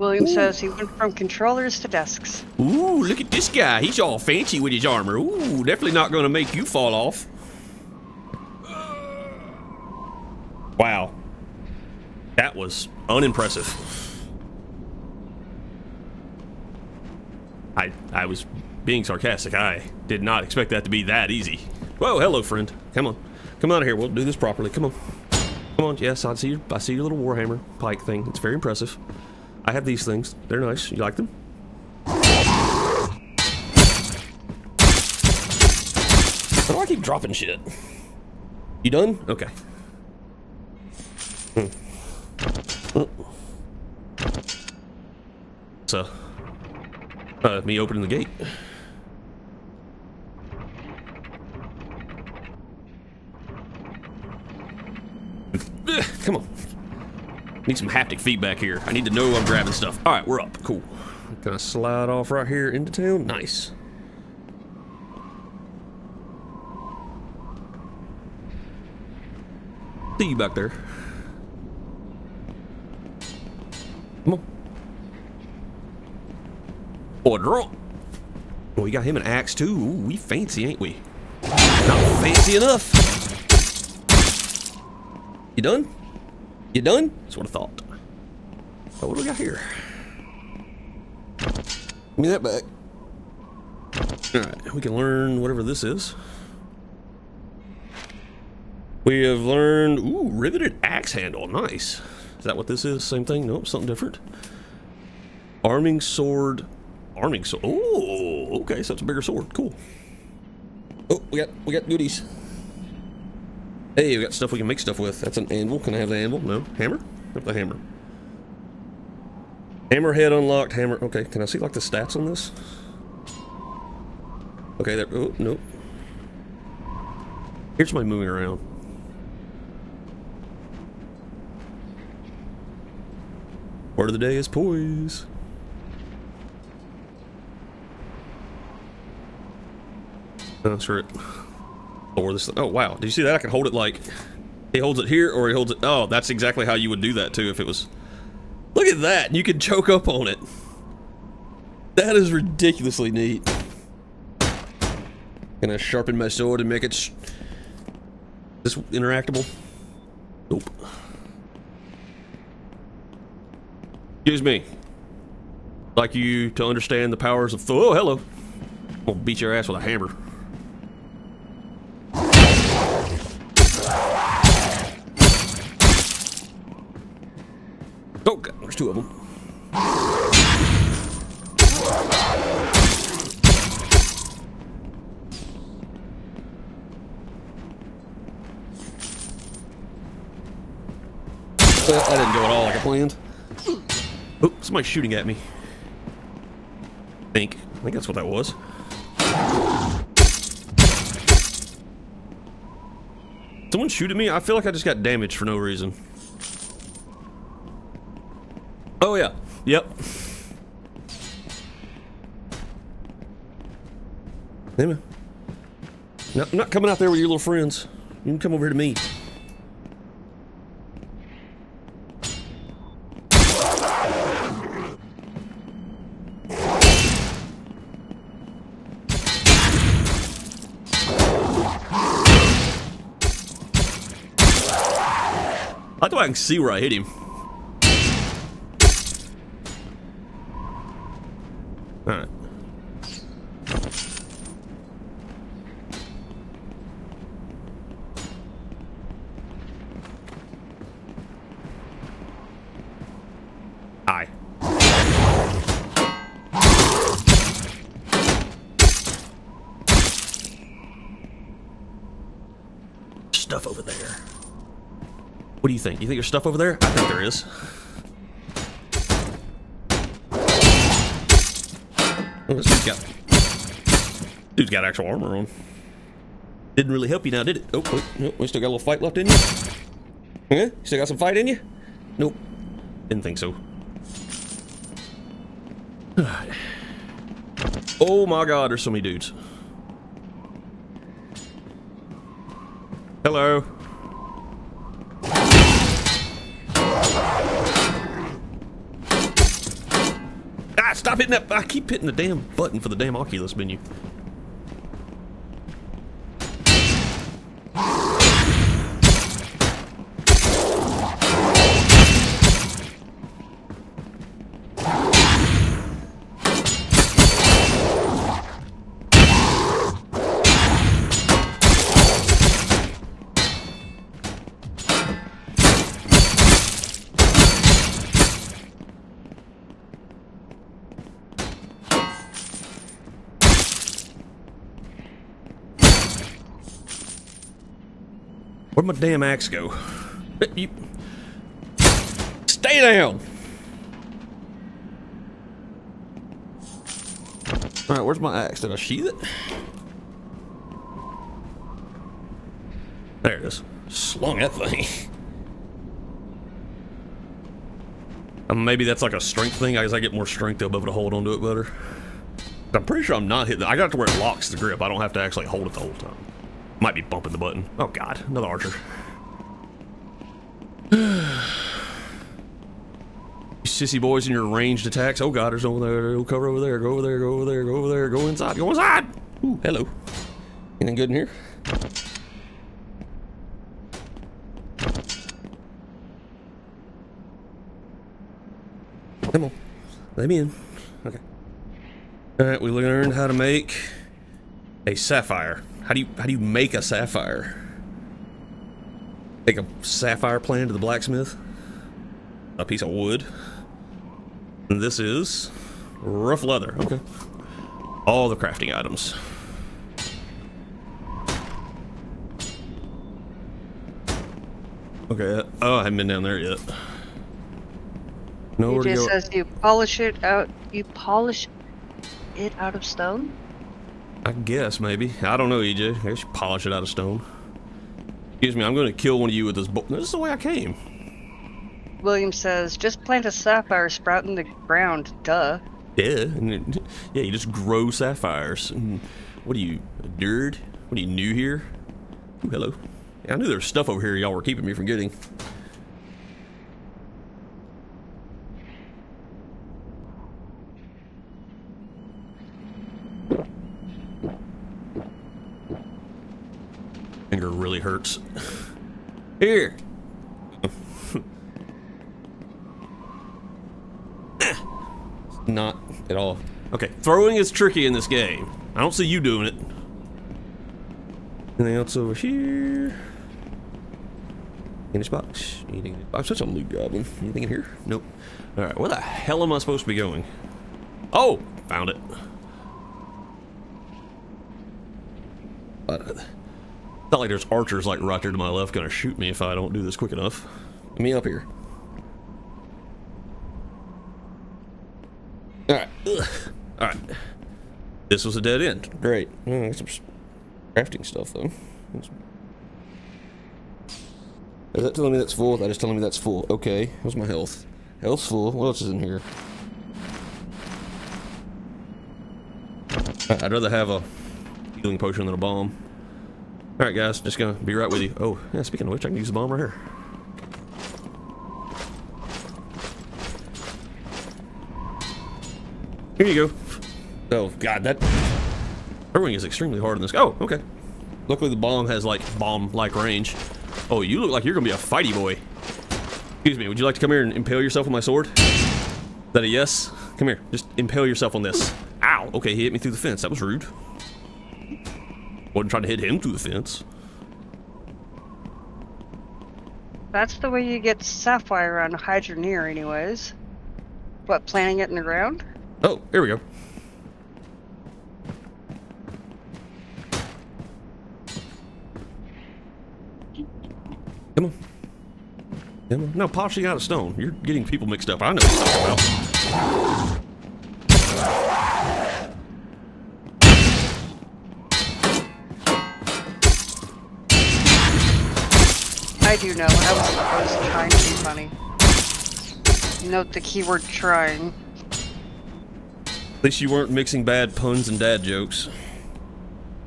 William says he went from controllers to desks. Ooh, look at this guy. He's all fancy with his armor. Ooh, definitely not going to make you fall off. Wow. That was unimpressive. I I was being sarcastic. I did not expect that to be that easy. Whoa, hello, friend. Come on. Come on out of here. We'll do this properly. Come on. Come on. Yes, I see your I see your little warhammer pike thing. It's very impressive. I have these things. They're nice. You like them? Why do I keep dropping shit? You done? Okay. Hmm. Oh. So, uh, me opening the gate. Ugh, Come on. Need some haptic feedback here. I need to know I'm grabbing stuff. All right, we're up. Cool. Gonna slide off right here into town. Nice. See you back there. Come on. Boy, draw. Oh, we got him an axe too. Ooh, we fancy, ain't we? Not fancy enough. You done? You done? That's what I thought. Oh, what do we got here? Give me that back. Alright, we can learn whatever this is. We have learned, ooh, riveted axe handle. Nice. Is that what this is? Same thing? Nope, something different. Arming sword. Arming sword. Oh, okay, so it's a bigger sword. Cool. Oh, we got we got goodies. Hey, we got stuff we can make stuff with. That's an anvil. Can I have the anvil? No. Hammer? Have the hammer. Hammerhead unlocked. Hammer. Okay, can I see like the stats on this? Okay, there. Oh, nope. Here's my moving around. Word of the day is poise. Oh, screw it. Or this. Oh, wow. Did you see that? I can hold it like. He holds it here, or he holds it. Oh, that's exactly how you would do that too if it was. Look at that! You can choke up on it. That is ridiculously neat. Gonna sharpen my sword and make it. This interactable? Nope. Excuse me. Like you to understand the powers of Thor. Oh, hello. I'm gonna beat your ass with a hammer. There's two of them. Well, that didn't go at all like I planned. Oh, somebody's shooting at me. I think. I think that's what that was. Someone shoot at me? I feel like I just got damaged for no reason. Oh, yeah. Yep. Hey, man. No, I'm not coming out there with your little friends. You can come over here to me. I thought I can see where I hit him. Alright. Aye. Stuff over there. What do you think? You think there's stuff over there? I think there is. Oh, this dude's got... Dude's got actual armor on. Didn't really help you now, did it? Oh, wait, no, we still got a little fight left in you? You still got some fight in you? Nope. Didn't think so. oh my god, there's so many dudes. Hello. Hitting that. I keep hitting the damn button for the damn Oculus menu. Where'd my damn axe go? You... Stay down! Alright, where's my axe? Did I sheath it? There it is. Slung that thing. Um, maybe that's like a strength thing. As I get more strength, I'll be able to hold onto it better. I'm pretty sure I'm not hitting. I got to where it locks the grip. I don't have to actually hold it the whole time. Might be bumping the button. Oh god, another archer. you sissy boys in your ranged attacks. Oh god, there's over there. Go cover over there. Go over there. Go over there. Go over there. Go inside. Go inside. Ooh, hello. Anything good in here? Come on. Let me in. Okay. Alright, we learned how to make a sapphire. How do you how do you make a sapphire? Take a sapphire plan to the blacksmith. A piece of wood. And this is rough leather. Okay. All the crafting items. Okay. Uh, oh, I haven't been down there yet. Nowhere It to just says you polish it out. You polish it out of stone. I guess maybe. I don't know, EJ. I guess you polish it out of stone. Excuse me. I'm going to kill one of you with this. Bo- this is the way I came. William says, just plant a sapphire sprout in the ground. Duh. Yeah, it- yeah, you just grow sapphires. And what are you, a nerd? What are you new here? Ooh, hello. Yeah, I knew there was stuff over here y'all were keeping me from getting. Finger really hurts. Here. Not at all. Okay, throwing is tricky in this game. I don't see you doing it. Anything else over here? In this box. Anything? I'm such a loot goblin. Anything in here? Nope. All right, where the hell am I supposed to be going? Oh, found it. But, uh, not like there's archers like right there to my left gonna shoot me if I don't do this quick enough. Me up here. Alright. Alright. This was a dead end. Great. Mm, some crafting stuff, though. Is that telling me that's full? That is telling me that's full. Okay. How's my health? Health's full. What else is in here? I'd rather have a healing potion than a bomb. Alright, guys. Just gonna be right with you. Oh, yeah, speaking of which, I can use the bomb right here. Here you go. Oh, God, that... Throwing is extremely hard in this... Oh, okay. Luckily the bomb has, like, bomb-like range. Oh, you look like you're gonna be a fighty boy. Excuse me, would you like to come here and impale yourself with my sword? Is that a yes? Come here, just impale yourself on this. Ow! Okay, he hit me through the fence. That was rude. Wasn't trying to hit him through the fence. That's the way you get sapphire on Hydroneer, anyways. What, planting it in the ground? Oh, here we go. Come on. Come on. No, polishing out of stone. You're getting people mixed up. I know what you're talking about. I do know. I was, I was trying to be funny. Note the keyword trying. At least you weren't mixing bad puns and dad jokes.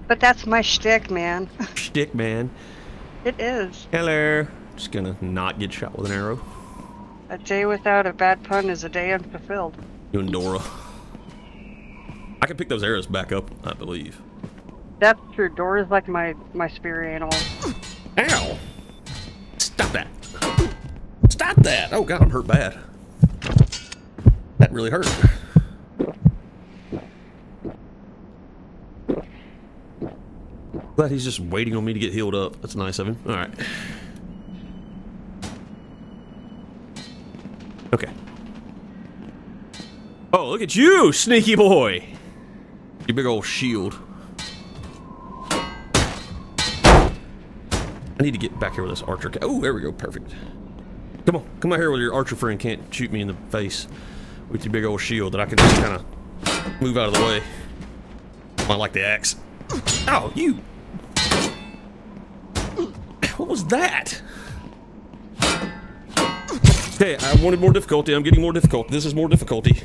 But that's my shtick, man. Shtick, man. it is. Hello. Just gonna not get shot with an arrow. A day without a bad pun is a day unfulfilled. You and Dora. I can pick those arrows back up, I believe. That's true. Dora's like my, my spirit animal. Ow! Stop that! Stop that! Oh god, I'm hurt bad. That really hurt. Glad he's just waiting on me to get healed up. That's nice of him. Alright. Okay. Oh, look at you, sneaky boy! Your big old shield. I need to get back here with this archer. Oh, there we go. Perfect. Come on. Come out here with your archer friend can't shoot me in the face with your big old shield that I can just kind of move out of the way. I like the axe. Oh, you. What was that? Okay, I wanted more difficulty. I'm getting more difficult. This is more difficulty.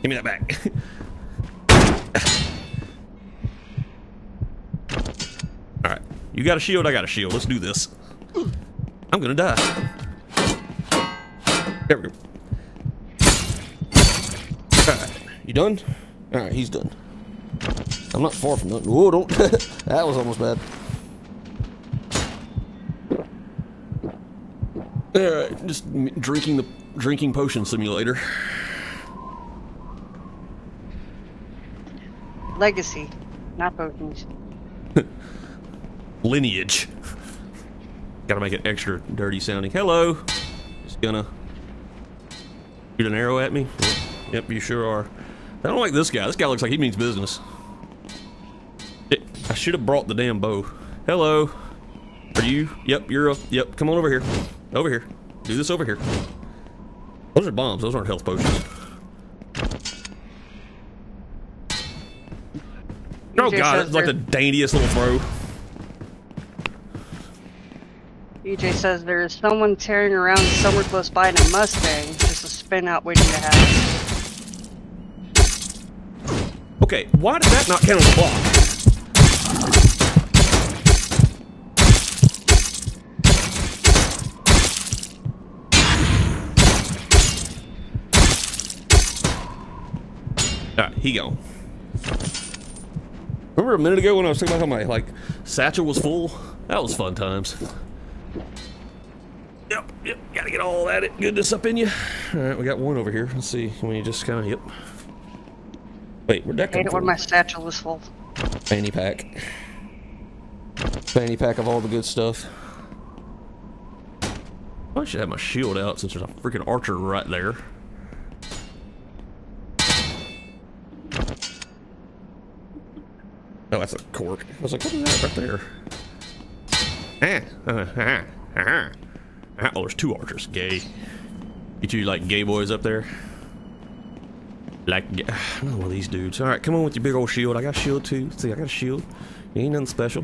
Give me that back. Alright. You got a shield, I got a shield. Let's do this. I'm gonna die. There we go. Alright. You done? Alright, he's done. I'm not far from done. Whoa, don't. that was almost bad. Alright, just drinking the drinking potion simulator. Legacy, not potions. lineage. Gotta make it extra dirty sounding. Hello. Just gonna Shoot an arrow at me? Yep, you sure are. I don't like this guy. This guy looks like he means business. It, I should have brought the damn bow. Hello. Are you? Yep, you're up. Yep, come on over here. Over here. Do this over here. Those are bombs. Those aren't health potions. Oh god, it's like the daintiest little throw. EJ says there is someone tearing around somewhere close by in a Mustang, just a spin out waiting to happen. Okay, why did that not count as a block? He gone. Remember a minute ago when I was talking about how my like satchel was full? That was fun times. Yep, yep, gotta get all that goodness up in you. Alright, we got one over here. Let's see. Can we just kinda yep. Wait, where'd that I come from? when my satchel is full. Fanny pack. Fanny pack of all the good stuff. I should have my shield out since there's a freaking archer right there. Oh, that's a cork. I was like, what is that right there? Oh, there's two archers. Gay. You two like gay boys up there? Like, another one of these dudes. All right, come on with your big old shield. I got a shield too. See, I got a shield. You ain't nothing special.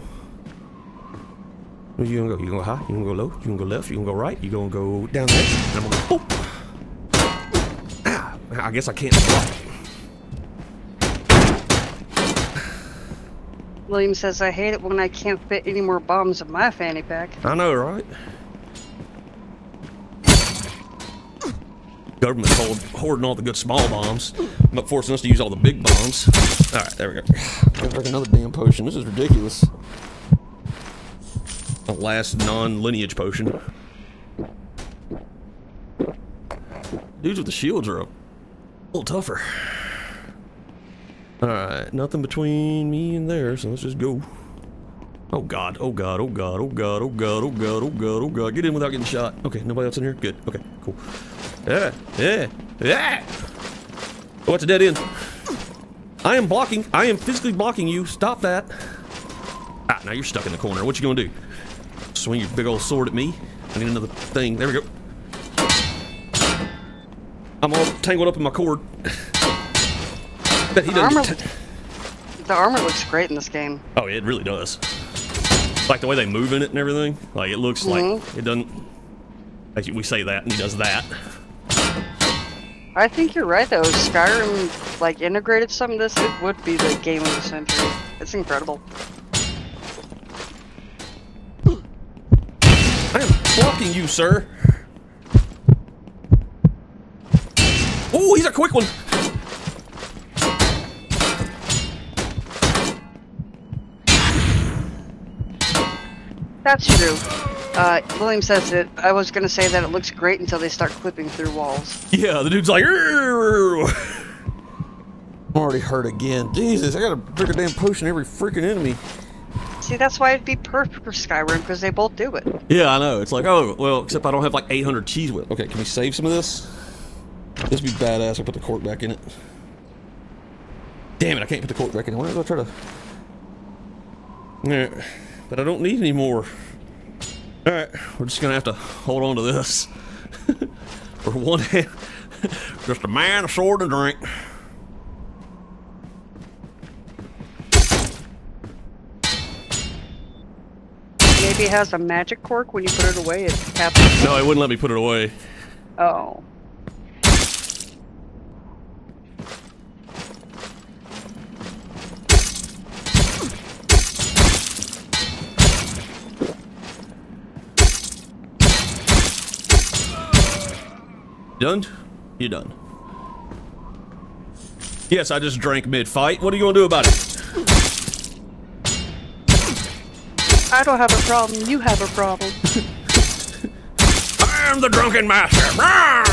Where you gonna go? You gonna go high? You gonna go low? You gonna go left? You gonna go right? You gonna go down there? And I'm gonna go, boop. Ah, I guess I can't William says I hate it when I can't fit any more bombs in my fanny pack. I know, right? Government's hold, hoarding all the good small bombs, but forcing us to use all the big bombs. All right, there we go. Drink another damn potion. This is ridiculous. The last non-lineage potion. Dudes with the shields are a little tougher. Alright, nothing between me and there, so let's just go. Oh god, oh god, oh god, oh god, oh god, oh god, oh god, oh god. Get in without getting shot. Okay, nobody else in here? Good. Okay, cool. Yeah, yeah, yeah! Oh, it's a dead end. I am blocking. I am physically blocking you. Stop that. Ah, now you're stuck in the corner. What you gonna do? Swing your big old sword at me? I need another thing. There we go. I'm all tangled up in my cord. He Armor- doesn't. t- The armor looks great in this game. Oh, it really does. Like the way they move in it and everything. Like it looks like Mhm. it doesn't. Like we say that and he does that. I think you're right though. Skyrim like integrated some of this, it would be the game of the century. It's incredible. I am blocking you, sir. Oh, he's a quick one. That's true. Uh, William says it. I was gonna say that it looks great until they start clipping through walls. Yeah, the dude's like. "Arr!" I'm already hurt again. Jesus, I gotta drink a damn potion every freaking enemy. See, that's why it'd be perfect for Skyrim because they both do it. Yeah, I know. It's like, oh, well, except I don't have like 800 cheese whip. Okay, can we save some of this? This would be badass. I put the cork back in it. Damn it, I can't put the cork back in it. Why don't I try to... Yeah, I don't need any more. Alright, we're just gonna have to hold on to this. For one hand, just a man, a sword, and a drink. Maybe it has a magic cork. When you put it away, it happens. No, it wouldn't let me put it away. Oh. Done? You done. Yes, I just drank mid-fight. What are you gonna do about it? I don't have a problem. You have a problem. I'm the drunken master. Brrr!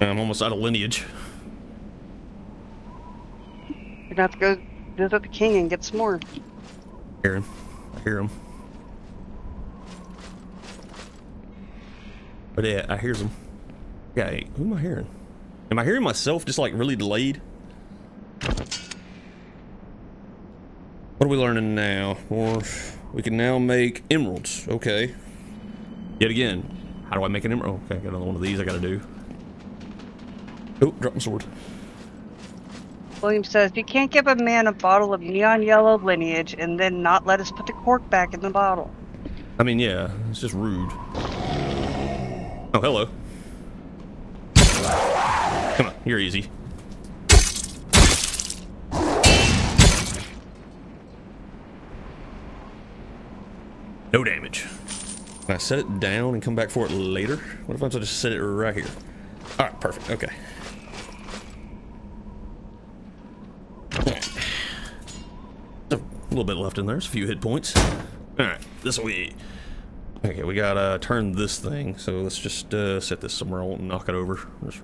I'm almost out of lineage. You're gonna have to go visit the king and get some more. I Hear him. I hear him. But yeah, I hear them. Yeah, hey, who am I hearing? Am I hearing myself just like really delayed? What are we learning now? Or we can now make emeralds. Okay. Yet again, how do I make an emerald? Okay, I got another one of these I gotta do. Oh, drop my sword. William says, You can't give a man a bottle of neon yellow lineage and then not let us put the cork back in the bottle. I mean, yeah, it's just rude. Oh, hello. Come on, you're easy. No damage. Can I set it down and come back for it later? What if I just set it right here? Alright, perfect, okay. A little bit left in there, there's a few hit points. Alright, this way. Okay, we gotta turn this thing, so let's just uh, set this somewhere. I won't knock it over. Just-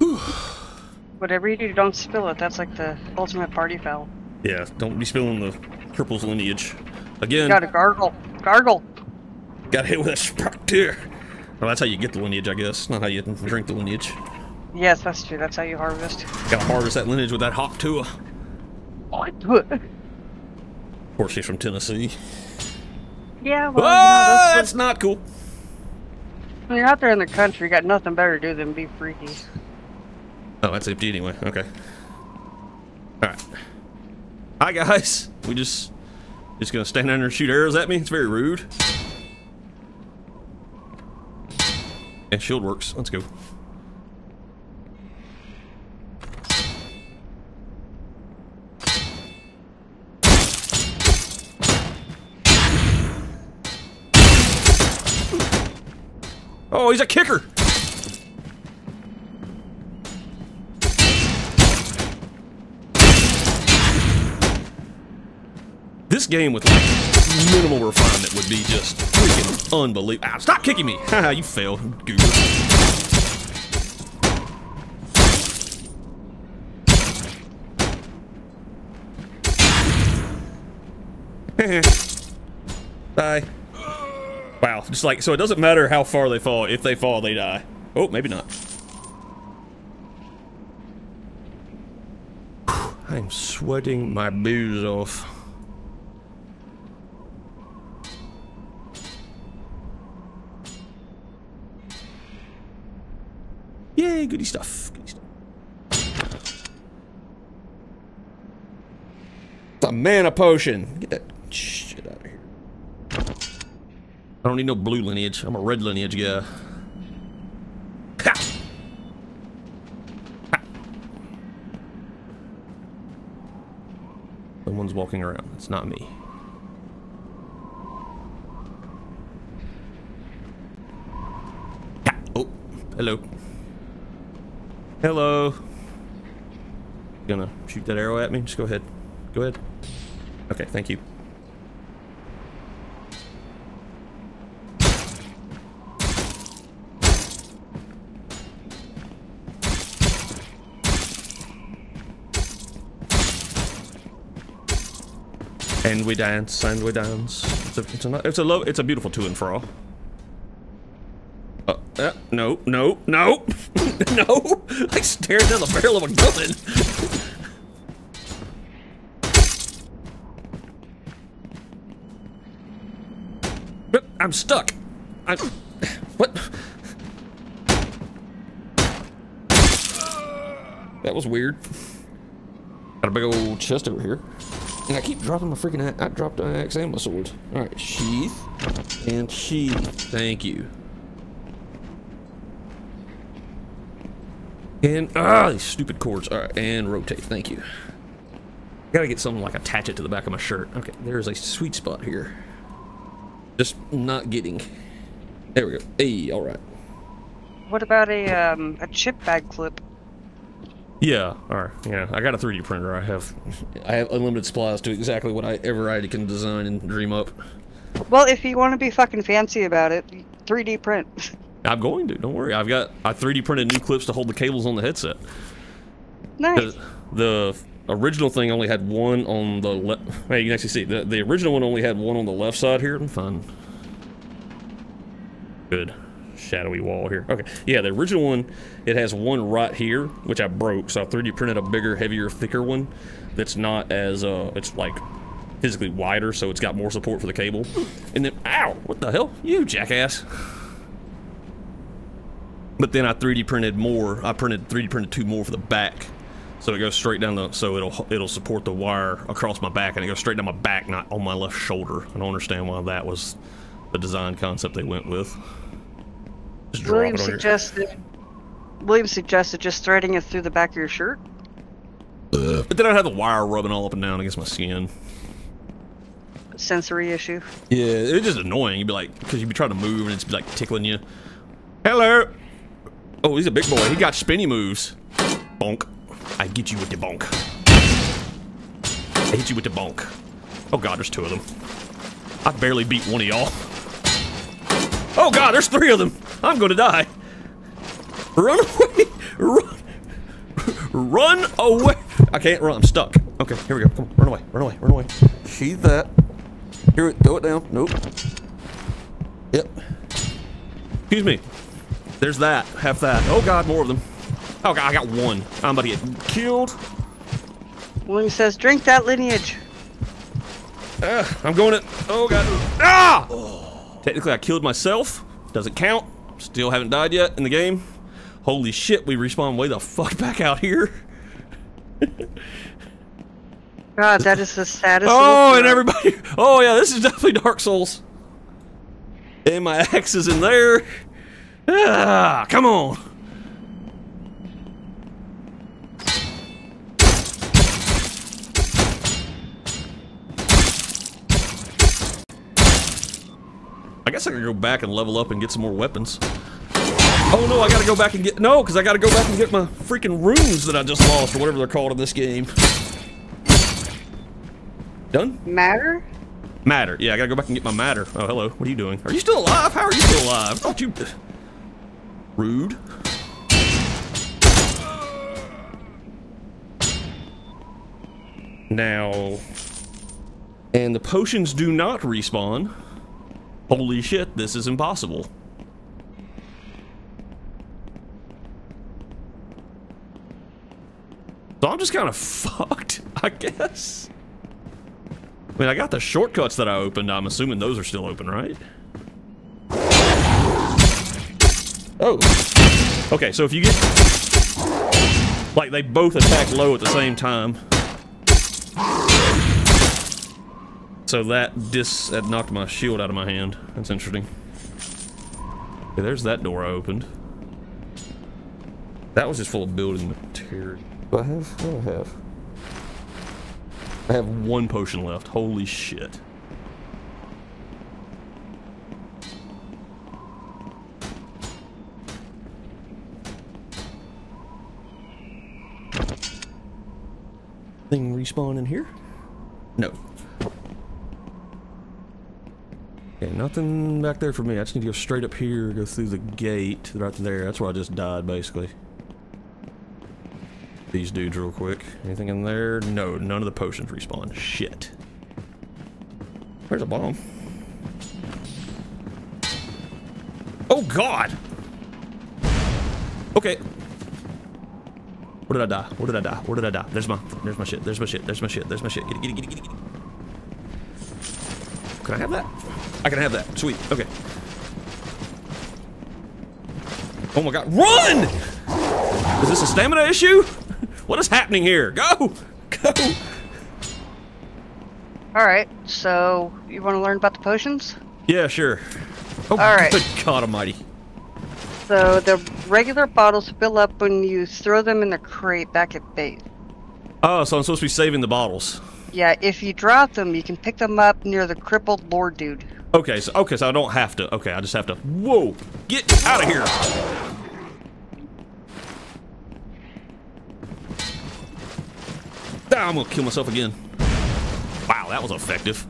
Whatever you do, don't spill it. That's like the ultimate party foul. Yeah, don't be spilling the cripple's lineage. Again, You gotta gargle. Gargle. got hit with a sprout here. Well, that's how you get the lineage, I guess. Not how you drink the lineage. Yes, that's true. That's how you harvest. Gotta harvest that lineage with that hawk tuah. Of course, she's from Tennessee. yeah, well, Oh, you know, that's that's not cool. when you're out there in the country, you got nothing better to do than be freaky. Oh, that's empty anyway. Okay. Alright. Hi, guys. We just... Just gonna stand down there and shoot arrows at me? It's very rude. And shield works. Let's go. Oh, he's a kicker! This game with like minimal refinement would be just freaking unbelievable. Ah, stop kicking me! Haha, you failed, goober. Bye. Wow, just like, so it doesn't matter how far they fall. If they fall, they die. Oh, maybe not. I'm sweating my booze off. Yay, goody stuff. Goody stuff. A mana potion. Get that shit out of here. I don't need no blue lineage. I'm a red lineage guy. Someone's walking around. It's not me. Ha! Oh, hello. Hello. Gonna shoot that arrow at me? Just go ahead. Go ahead. Okay, thank you. And we dance, and we dance. It's a, it's a, it's a, lo it's a beautiful to and fro. Uh, uh, no, no, no, no! I stared down the barrel of a gun. I'm stuck. I. What? That was weird. Got a big old chest over here. And I keep dropping my freaking. I dropped an axe and my sword. Alright, sheath. And sheath. Thank you. And, ah, these stupid cords. Alright, and rotate. Thank you. Gotta get something like attach it to the back of my shirt. Okay, there's a sweet spot here. Just not getting. There we go. Hey, alright. What about a um a chip bag clip? Yeah, alright. Yeah, I got a 3D printer. I have I have unlimited supplies to exactly what I ever I can design and dream up. Well, if you want to be fucking fancy about it, 3D print. I'm going to. Don't worry. I've got I 3D printed new clips to hold the cables on the headset. nice. The, the original thing only had one on the left. Hey, you can actually see the the original one only had one on the left side here. I'm fine. Good. Shadowy wall here. Okay. Yeah, the original one, it has one right here, which I broke. So I 3D printed a bigger, heavier, thicker one that's not as, uh, it's like physically wider, so it's got more support for the cable. And then, ow, what the hell? You jackass. But then I 3D printed more. I printed 3D printed two more for the back. So it goes straight down the, so it'll it'll support the wire across my back, and it goes straight down my back, not on my left shoulder. I don't understand why that was the design concept they went with. Just William it on your- suggested. William suggested just threading it through the back of your shirt. But then I'd have the wire rubbing all up and down against my skin. Sensory issue. Yeah, it's just annoying. You'd be like, because you'd be trying to move and it's like tickling you. Hello. Oh, he's a big boy. He got spinny moves. Bonk. I get you with the bonk. I hit you with the bonk. Oh god, there's two of them. I barely beat one of y'all. Oh god, there's three of them. I'm gonna die. Run away. Run. Run away. I can't run. I'm stuck. Okay, here we go. Come on, run away. Run away. Run away. Sheath that. Here, it- throw it down. Nope. Yep. Excuse me. There's that. Half that. Oh god, more of them. Oh god, I got one. I'm about to get killed. William says, drink that lineage. Ah, I'm going to. Oh god. Ah! Technically, I killed myself. Doesn't count. Still haven't died yet in the game. Holy shit, we respawn way the fuck back out here. God, that is the saddest. Oh, and everybody. Oh yeah, this is definitely Dark Souls. And my axe is in there. Ah, come on. Guess I can go back and level up and get some more weapons. Oh no, I gotta go back and get no, because I gotta go back and get my freaking runes that I just lost or whatever they're called in this game. Done? Matter? Matter. Yeah, I gotta go back and get my matter. Oh, hello. What are you doing? Are you still alive? How are you still alive? I thought you... Rude. Now... And the potions do not respawn. Holy shit, this is impossible. So I'm just kind of fucked, I guess. I mean, I got the shortcuts that I opened. I'm assuming those are still open, right? Oh. Okay, so if you get... Like, they both attack low at the same time. So that dis... That knocked my shield out of my hand. That's interesting. Okay, there's that door I opened. That was just full of building material. Do I have? Do I have? I have one potion left. Holy shit. Thing respawn in here? No. Okay, nothing back there for me. I just need to go straight up here, go through the gate right there. That's where I just died, basically. These dudes real quick. Anything in there? No, none of the potions respawn. Shit. Where's a bomb? Oh god! Okay. Where did I die? Where did I die? Where did I die? There's my there's my shit. There's my shit. There's my shit. There's my shit. Get it, get it, get it, get it. Can I have that? I can have that. Sweet. Okay. Oh my god. Run! Is this a stamina issue? What is happening here? Go! Go! Alright, so you want to learn about the potions? Yeah, sure. Oh, All right. good God almighty. So the regular bottles fill up when you throw them in the crate back at base. Oh, so I'm supposed to be saving the bottles. Yeah, if you drop them, you can pick them up near the crippled lord dude. Okay, so okay, so I don't have to. Okay, I just have to. Whoa! Get out of here! Ah, I'm gonna kill myself again. Wow, that was effective.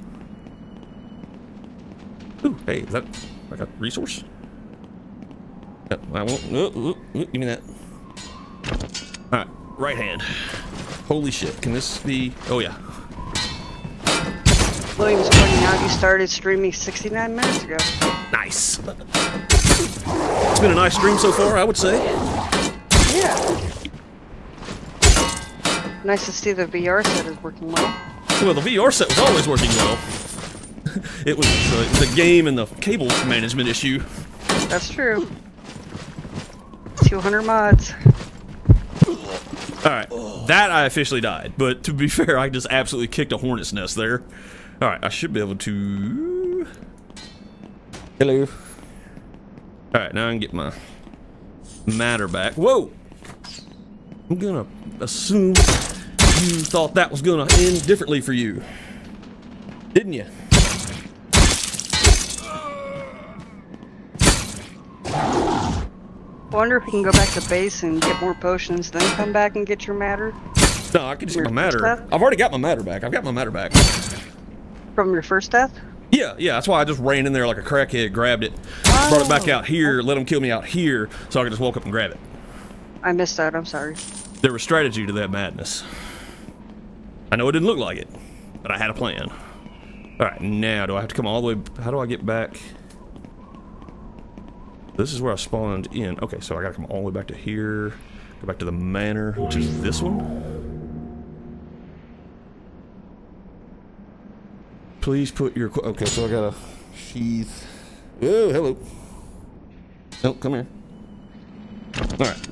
Ooh, hey, is that like a resource? Yeah, I won't. uh, uh, uh, give me that. All right, right hand. Holy shit. Can this be... Oh, yeah. William's pointing out you started streaming 69 minutes ago. Nice. It's been a nice stream so far, I would say. Yeah. Nice to see the VR set is working well. Well, the VR set was always working well. it was uh, the game and the cable management issue. That's true. 200 mods. Alright, that I officially died. But to be fair, I just absolutely kicked a hornet's nest there. Alright, I should be able to... Hello. Alright, now I can get my matter back. Whoa! I'm gonna assume you thought that was gonna end differently for you. Didn't you? I wonder if you can go back to base and get more potions, then come back and get your matter No, I can just get my matter. stuff? I've already got my matter back. I've got my matter back. From your first death. Yeah, yeah, that's why I just ran in there like a crackhead, grabbed it, brought it back oh. out here, let them kill me out here, so I could just walk up and grab it. I missed that. I'm sorry. There was strategy to that madness. I know it didn't look like it, but I had a plan. Alright, now do I have to come all the way... How do I get back? This is where I spawned in. Okay, so I gotta come all the way back to here. Go back to the manor, which is this one. Please put your... Okay, so I got a sheath. Oh, hello. Oh, come here. Alright.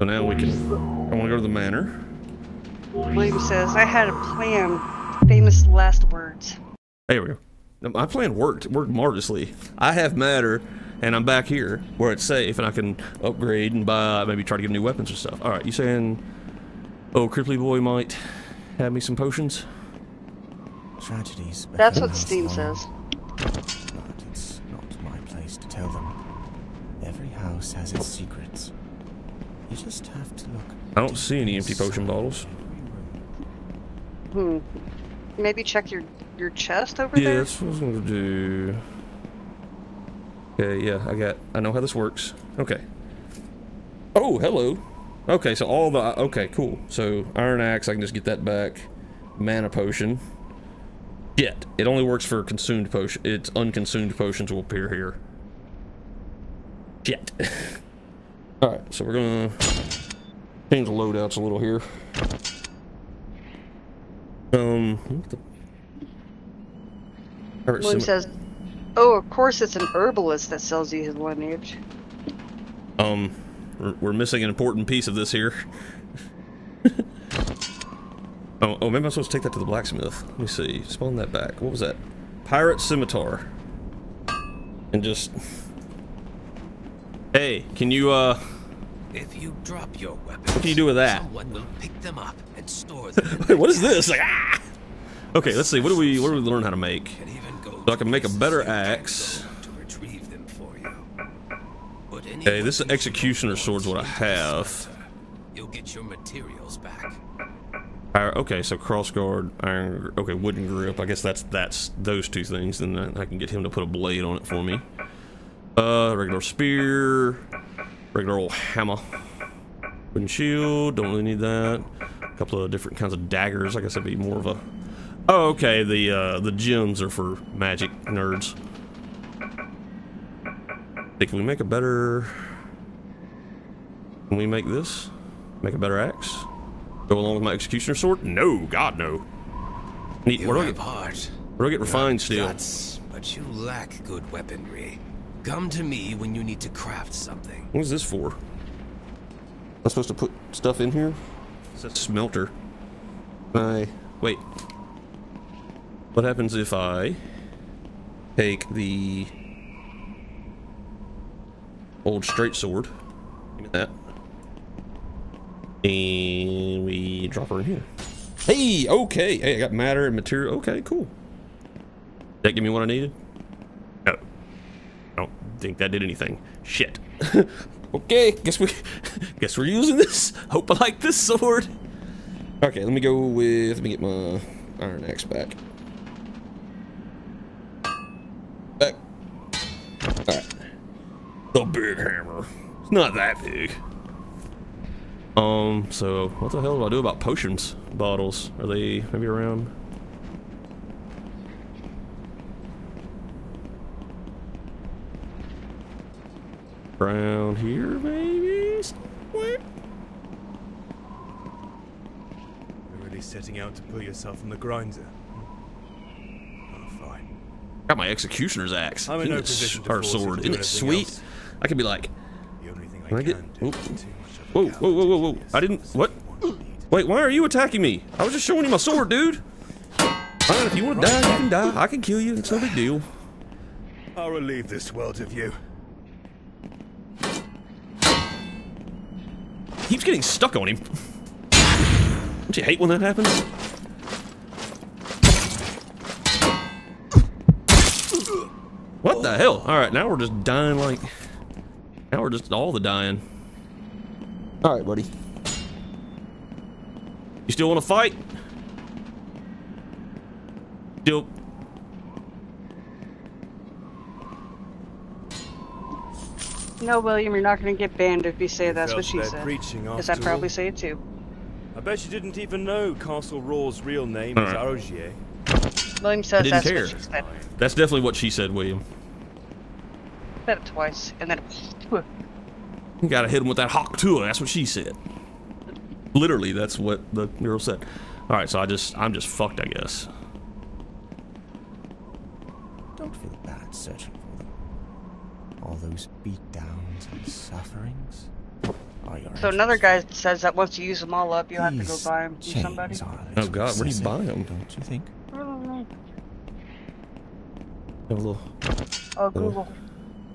So now we can... I want to go to the manor. William says, I had a plan. Famous last words. There we go. My plan worked. It worked marvelously. I have matter, and I'm back here where it's safe, and I can upgrade and buy, maybe try to get new weapons and stuff. All right, you saying, oh, Cripply Boy might have me some potions? Tragedies. That's what us Steam all, says. But it's not my place to tell them. Every house has its secrets. You just have to look. I don't see any empty potion bottles. Hmm. Maybe check your your chest over Yeah, there. that's what I was gonna do. Okay, yeah, I got. I know how this works. Okay. Oh, hello. Okay, so all the. Okay, cool. So iron axe, I can just get that back. Mana potion. Shit, it only works for consumed potion. It's unconsumed potions will appear here. Shit. all right, so we're gonna change the loadouts a little here. Um, what the Alright, says, Oh, of course it's an herbalist that sells you his lineage. Um, we're, we're missing an important piece of this here. oh, oh, maybe I'm supposed to take that to the blacksmith. Let me see. Spawn that back. What was that? Pirate scimitar. And just... Hey, can you, uh... If you drop your weapons, What can you do with that? Someone will pick them up and store them. Wait, what is this? Like, ah! Okay, let's see. What do we, what do we learn how to make? Can even go So I can make a better places you can't axe. go To retrieve them for you. Okay, this executioner sword's what I have. You'll get your materials back. Okay, so crossguard, iron, okay, wooden grip. I guess that's that's those two things. Then I I can get him to put a blade on it for me. Uh, regular spear, regular old hammer, wooden shield. Don't really need that. A couple of different kinds of daggers. I guess that'd be more of a. Oh, okay. The uh, the gems are for magic nerds. Hey, can we make a better? Can we make this? Make a better axe? Go along with my executioner sword? No, God no. Neat. You Where do I get? heart, Where do I get refined steel? guts, but you lack good weaponry. Come to me when you need to craft something. What is this for? I'm supposed to put stuff in here? It says smelter. I wait. What happens if I take the old straight sword? Give me that. And we drop her in here. Hey, okay. Hey, I got matter and material. Okay, cool. Did that give me what I needed? No. I don't think that did anything. Shit. okay, guess we guess we're using this. Hope I like this sword. Okay, let me go with let me get my iron axe back. Back. Alright. The big hammer. It's not that big. Um, so what the hell do I do about potions bottles? Are they maybe around? Around here, maybe somewhere? You're really setting out to put yourself on the grinder. hmm? Oh, fine. Got my executioner's axe. I'm in no it position to or force you to sword. Isn't it sweet? else. I could be like, The only thing I Can I get- oh. is too much of a whoa, whoa, whoa, whoa, whoa! I didn't. What? what you need. Wait, why are you attacking me? I was just showing you my sword, dude. Fine, if you want to die, you can die. I can kill you. It's no big deal. I'll relieve this world of you. Keeps getting stuck on him. Don't you hate when that happens? What the hell? Alright, now we're just dying like... Now we're just all the dying. Alright, buddy. You still want to fight? Still... No, William, you're not gonna get banned if you say that's what she said. Because I'd probably all. say it too. I bet you didn't even know Castle Raw's real name is Alright. Argier. William says didn't that's care. what she said. That's definitely what she said, William. Said it twice, and then You gotta hit him with that hawk tuah. That's what she said. Literally, that's what the girl said. All right, so I just, I'm just fucked, I guess. Don't feel bad searching for them. All those beatdowns and sufferings are your So another guy says that once you use them all up, you have to go buy them from somebody. Oh, God, where do you buy them? Don't you think? I don't know. Have a little, Oh, Google.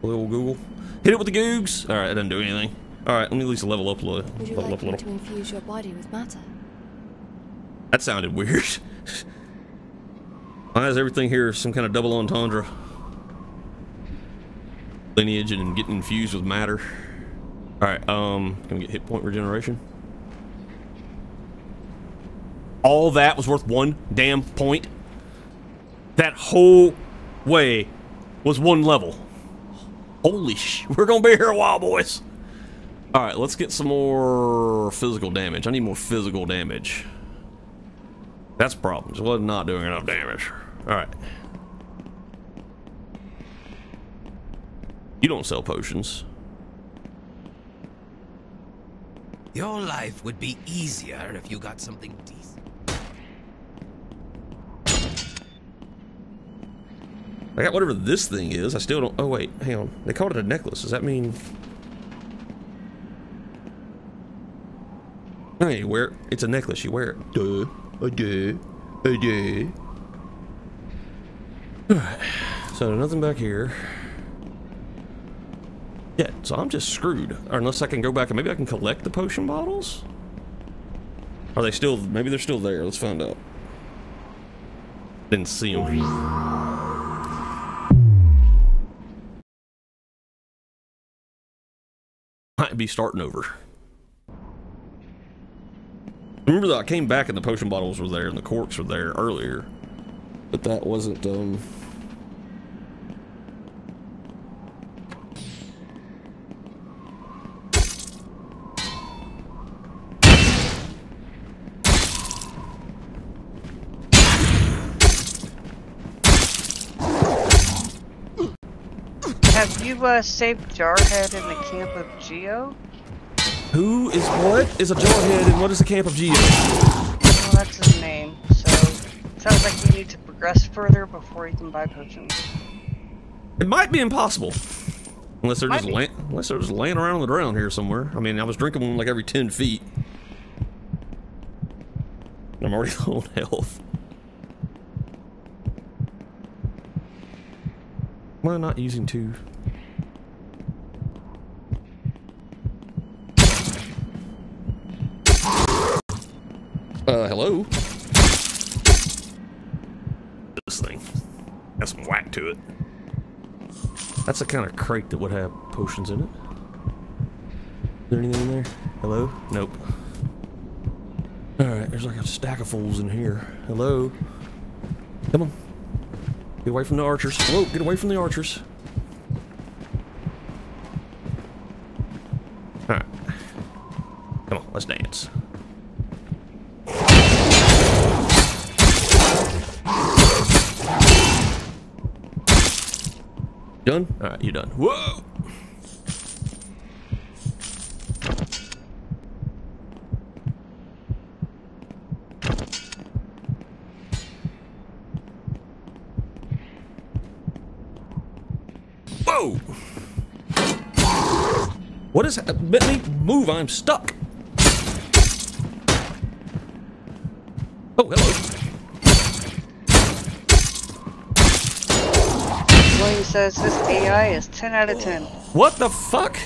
Little Google. Hit it with the googs. All right, that doesn't do anything. All right, let me at least level up a little. Would you Level like up a little. to infuse your body with matter? That sounded weird. Why is everything here some kind of double entendre? Lineage and getting infused with matter. Alright, um, can we get hit point regeneration? All that was worth one damn point? That whole way was one level. Holy sh... We're gonna be here a while, boys. Alright, let's get some more physical damage. I need more physical damage. That's problems. Was not doing enough damage. Alright. You don't sell potions. Your life would be easier if you got something decent. I got whatever this thing is. I still don't... Oh, wait. Hang on. They called it a necklace. Does that mean... You wear it. It's a necklace. You wear it. Duh. A duh. A duh. Alright. So, nothing back here. Yeah, so I'm just screwed. Or unless I can go back and maybe I can collect the potion bottles? Are they still... Maybe they're still there. Let's find out. Didn't see them. Might be starting over. Remember that I came back and the potion bottles were there and the corks were there earlier. But that wasn't, um... Have you uh, saved Jarhead in the camp of Geo? Who is what? Is a jarhead and what is the camp of Geo? Well, that's his name. So sounds like you need to progress further before you can buy potions. It might be impossible. Unless they're Might just be. lay unless they're just laying around on the ground here somewhere. I mean, I was drinking one like every 10 feet. I'm already low on health. Am I not using two? Uh, hello? This thing. Got some whack to it. That's the kind of crate that would have potions in it. Is there anything in there? Hello? Nope. Alright, there's like a stack of fools in here. Hello? Come on. Get away from the archers. Whoa, get away from the archers. Alright. Come on. let's dance. Done? Alright, you're done. Whoa! Whoa! What is that? Let me move, I'm stuck. Oh, hello. William says this AI is 10 out of 10. What the fuck?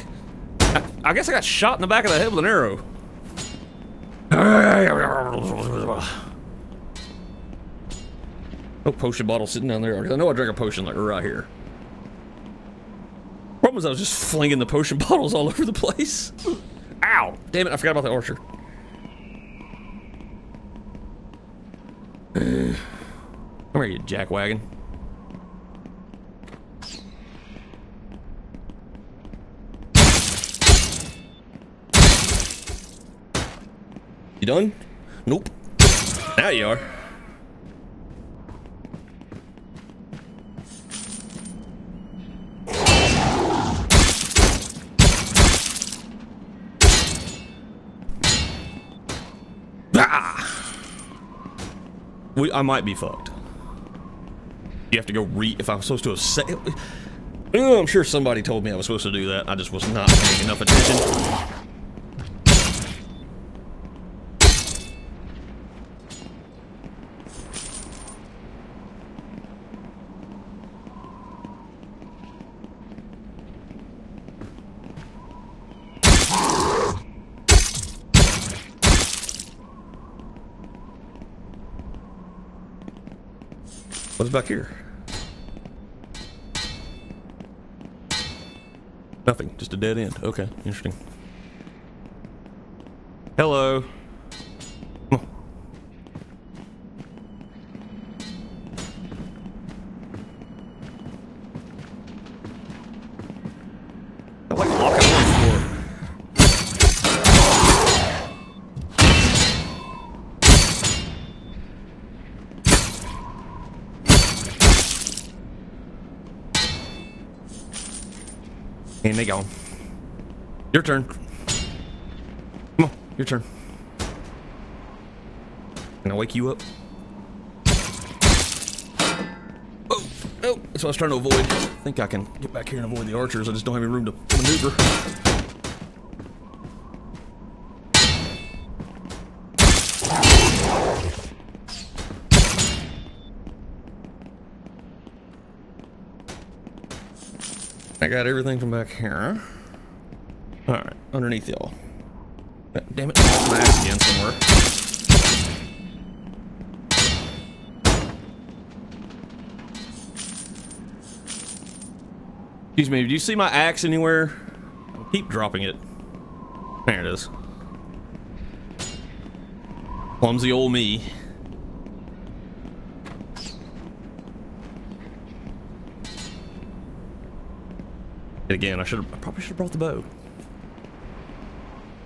I, I guess I got shot in the back of the head with an arrow. Oh, potion bottle sitting down there. I know I drank a potion like right here. Problem was I was just flinging the potion bottles all over the place. Ow! Damn it, I forgot about the archer. Come here, you jackwagon. You done? Nope. Now you are. We, I might be fucked. You have to go re- if I'm supposed to have I'm sure somebody told me I was supposed to do that. I just was not paying enough attention. Back here? Nothing, just a dead end. Okay, interesting. Hello. And they gone. Your turn. Come on, your turn. Can I wake you up? Oh, oh, that's what I was trying to avoid. I think I can get back here and avoid the archers. I just don't have any room to maneuver. I got everything from back here. Alright, underneath y'all. Damn it, again somewhere. Excuse me, do you see my axe anywhere? I keep dropping it. There it is. Clumsy old me. Again, I should. I probably should have brought the bow.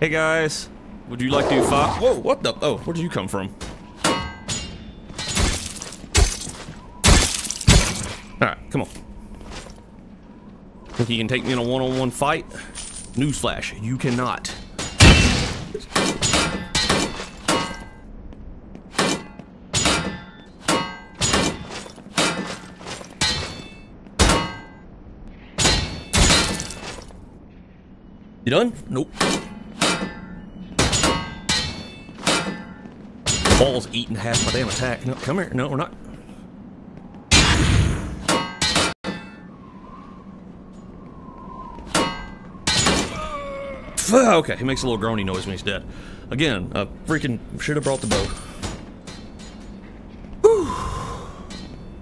Hey guys, would you like to fight? Whoa, what the? Oh, where did you come from? All right, come on. Think you can take me in a one-on-one fight? Newsflash: You cannot. You done? Nope. Ball's eating half my damn attack. No, come here. No, we're not. Okay, he makes a little groany noise when he's dead. Again, I freaking should have brought the bow.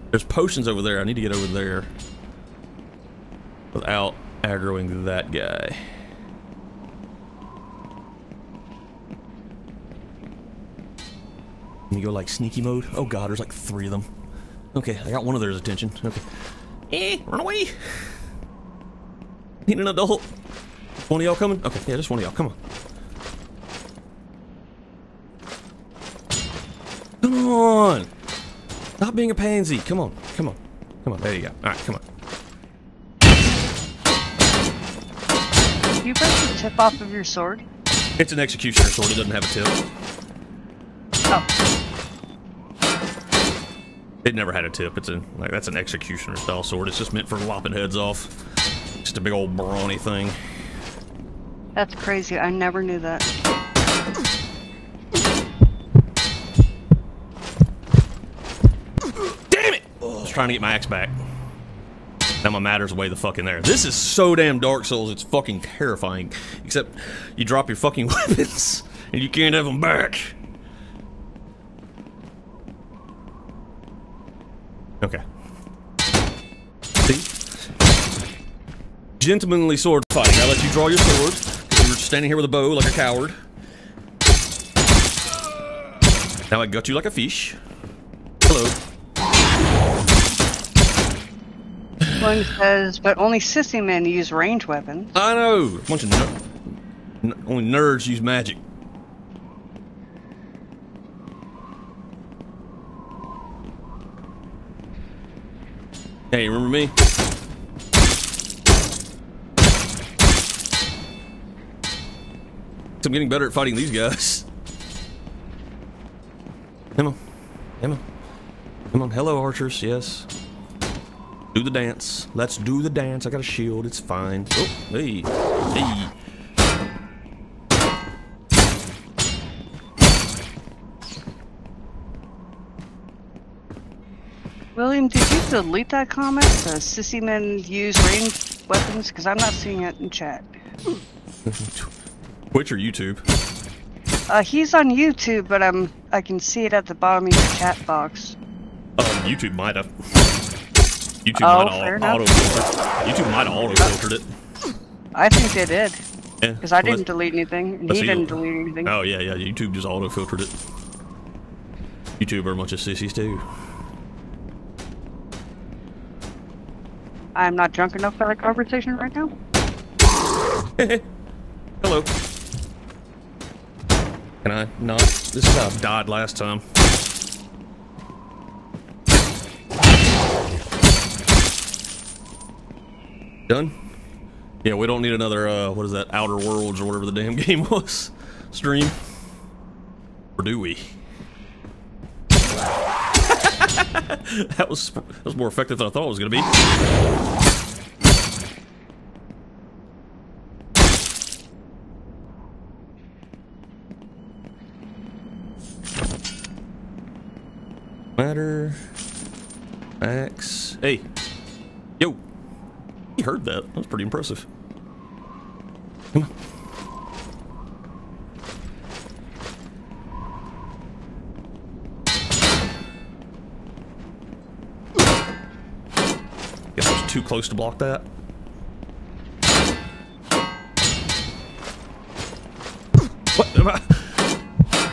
There's potions over there. I need to get over there without aggroing that guy. you go like sneaky mode. Oh god, there's like three of them. Okay, I got one of theirs attention. Okay. Eh, run away! Need an adult. One of y'all coming? Okay, yeah, just one of y'all. Come on. Come on! Stop being a pansy. Come on. Come on. Come on. There you go. Alright, come on. You break the tip off of your sword? It's an executioner sword. It doesn't have a tip. It never had a tip. It's a like that's an executioner style sword. It's just meant for lopping heads off. Just a big old brawny thing. that's crazy. I never knew that. Damn it! I was trying to get my axe back. Now my matter's way the fuck in there. This is so damn Dark Souls, it's fucking terrifying. Except you drop your fucking weapons and you can't have them back. Okay. See? Gentlemanly sword fighting. I let you draw your sword. You're standing here with a bow like a coward. Now I got you like a fish. Hello. One says, but only sissy men use range weapons. I know. A bunch of ner- only nerds use magic. Hey, you remember me? I'm getting better at fighting these guys. Come on. Come on. Come on. Hello, archers. Yes. Do the dance. Let's do the dance. I got a shield. It's fine. Oh, hey. Hey. You delete that comment? The sissy men use ranged weapons? Because I'm not seeing it in chat. Twitch or YouTube? Uh, he's on YouTube, but I'm I can see it at the bottom of your chat box. Um, YouTube might have. YouTube Oh, might have auto filtered. YouTube might have auto filtered it. I think they did, Yeah. because I well, didn't delete anything, and he didn't delete anything. Oh yeah, yeah. YouTube just auto filtered it. YouTube are a bunch of sissies too. I'm not drunk enough for that conversation right now. Hello. Can I not? This is how I died last time. Done? Yeah, we don't need another, uh, what is that, Outer Worlds or whatever the damn game was. Stream. Or do we? that was that was more effective than I thought it was gonna be. Matter. Max. Hey. Yo. You heard that. That was pretty impressive. Come on. Guess I was too close to block that. What?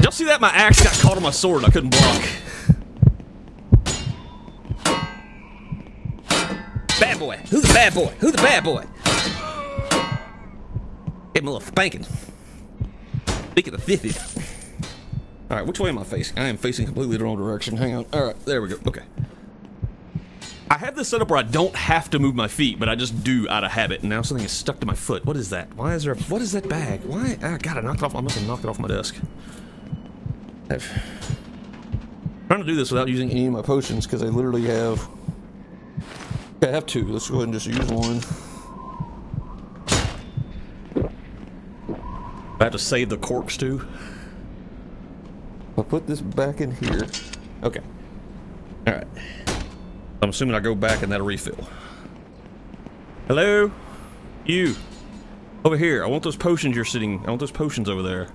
Y'all see that? My axe got caught on my sword I couldn't block. Bad boy. Who's the bad boy? Who's the bad boy? Give him a little spanking. Speaking of fifties. All right, which way am I facing? I am facing completely the wrong direction. Hang on. All right, there we go. Okay. I have this set up where I don't have to move my feet, but I just do out of habit. And now something is stuck to my foot. What is that? Why is there? A, What is that bag? Why? Ah, God, I knocked it off. I must have knocked it off my desk. I've trying to do this without using any of my potions because I literally have. I have two. Let's go ahead and just use one. I have to save the corks too. I'll put this back in here. Okay. Alright. I'm assuming I go back and that'll refill. Hello? You. Over here. I want those potions you're sitting. I want those potions over there.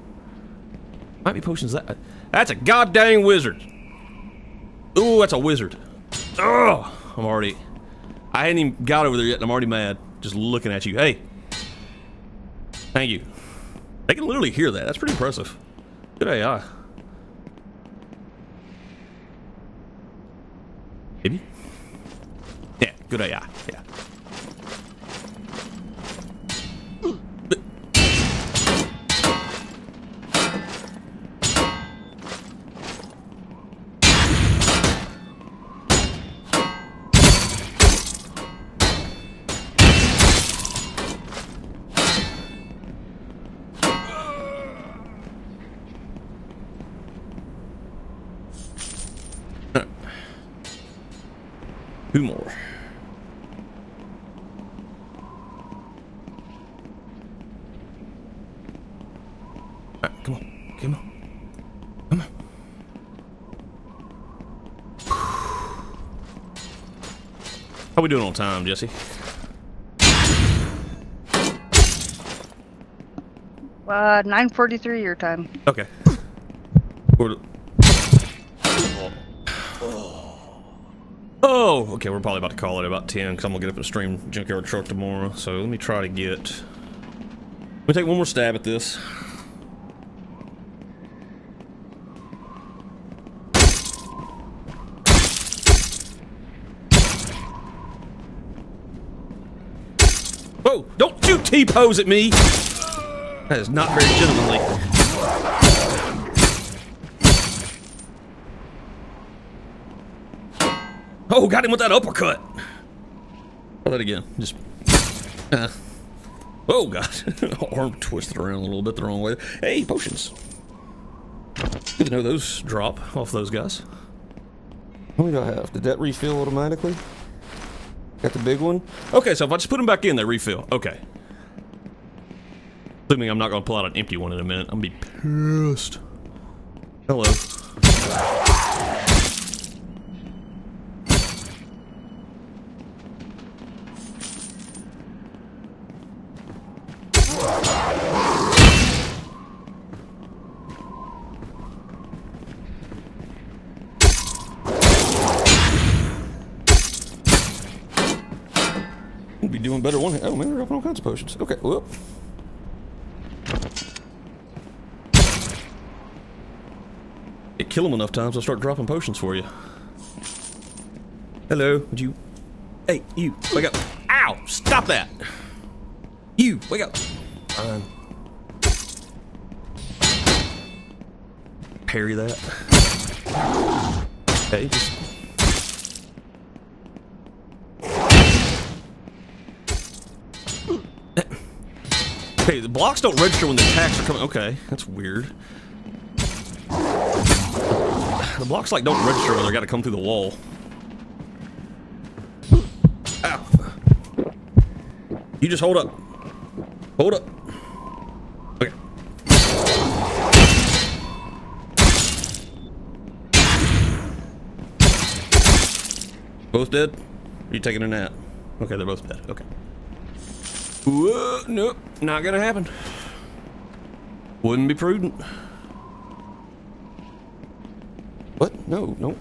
Might be potions that. That's a goddamn wizard. Ooh, that's a wizard. Oh, I'm already. I hadn't even got over there yet, and I'm already mad. Just looking at you. Hey. Thank you. They can literally hear that. That's pretty impressive. Good AI. Maybe? Yeah, good AI. Yeah. Two more. Alright, come on. Come on. Come on. How we doing on time, Jesse? Uh, 9:43 your time. Okay. We're- Oh, okay, we're probably about to call it about 10 because I'm going to get up and stream Junkyard Truck tomorrow. So let me try to get... Let me take one more stab at this. Whoa, don't you T-pose at me! That is not very gentlemanly. Oh, got him with that uppercut. Try that again. Just. Uh. Oh, God. Arm twisted around a little bit the wrong way. Hey, potions. Good to know those drop off those guys. How many do I have? Did that refill automatically? Got the big one? Okay, so if I just put them back in, they refill. Okay. Assuming I'm not going to pull out an empty one in a minute. I'm going to be pissed. Hello. Potions. Okay, whoop. It kill them enough times, I'll start dropping potions for you. Hello, would you? Hey, you, wake up! Ow! Stop that! You, wake up! Um. Parry that. Hey, just blocks don't register when the attacks are coming. Okay, that's weird. The blocks like don't register when they gotta come through the wall. Ow. You just hold up. Hold up. Okay. Both dead? Are you taking a nap? Okay, they're both dead. Okay. Whoa, nope, not gonna happen. Wouldn't be prudent. What? No, no.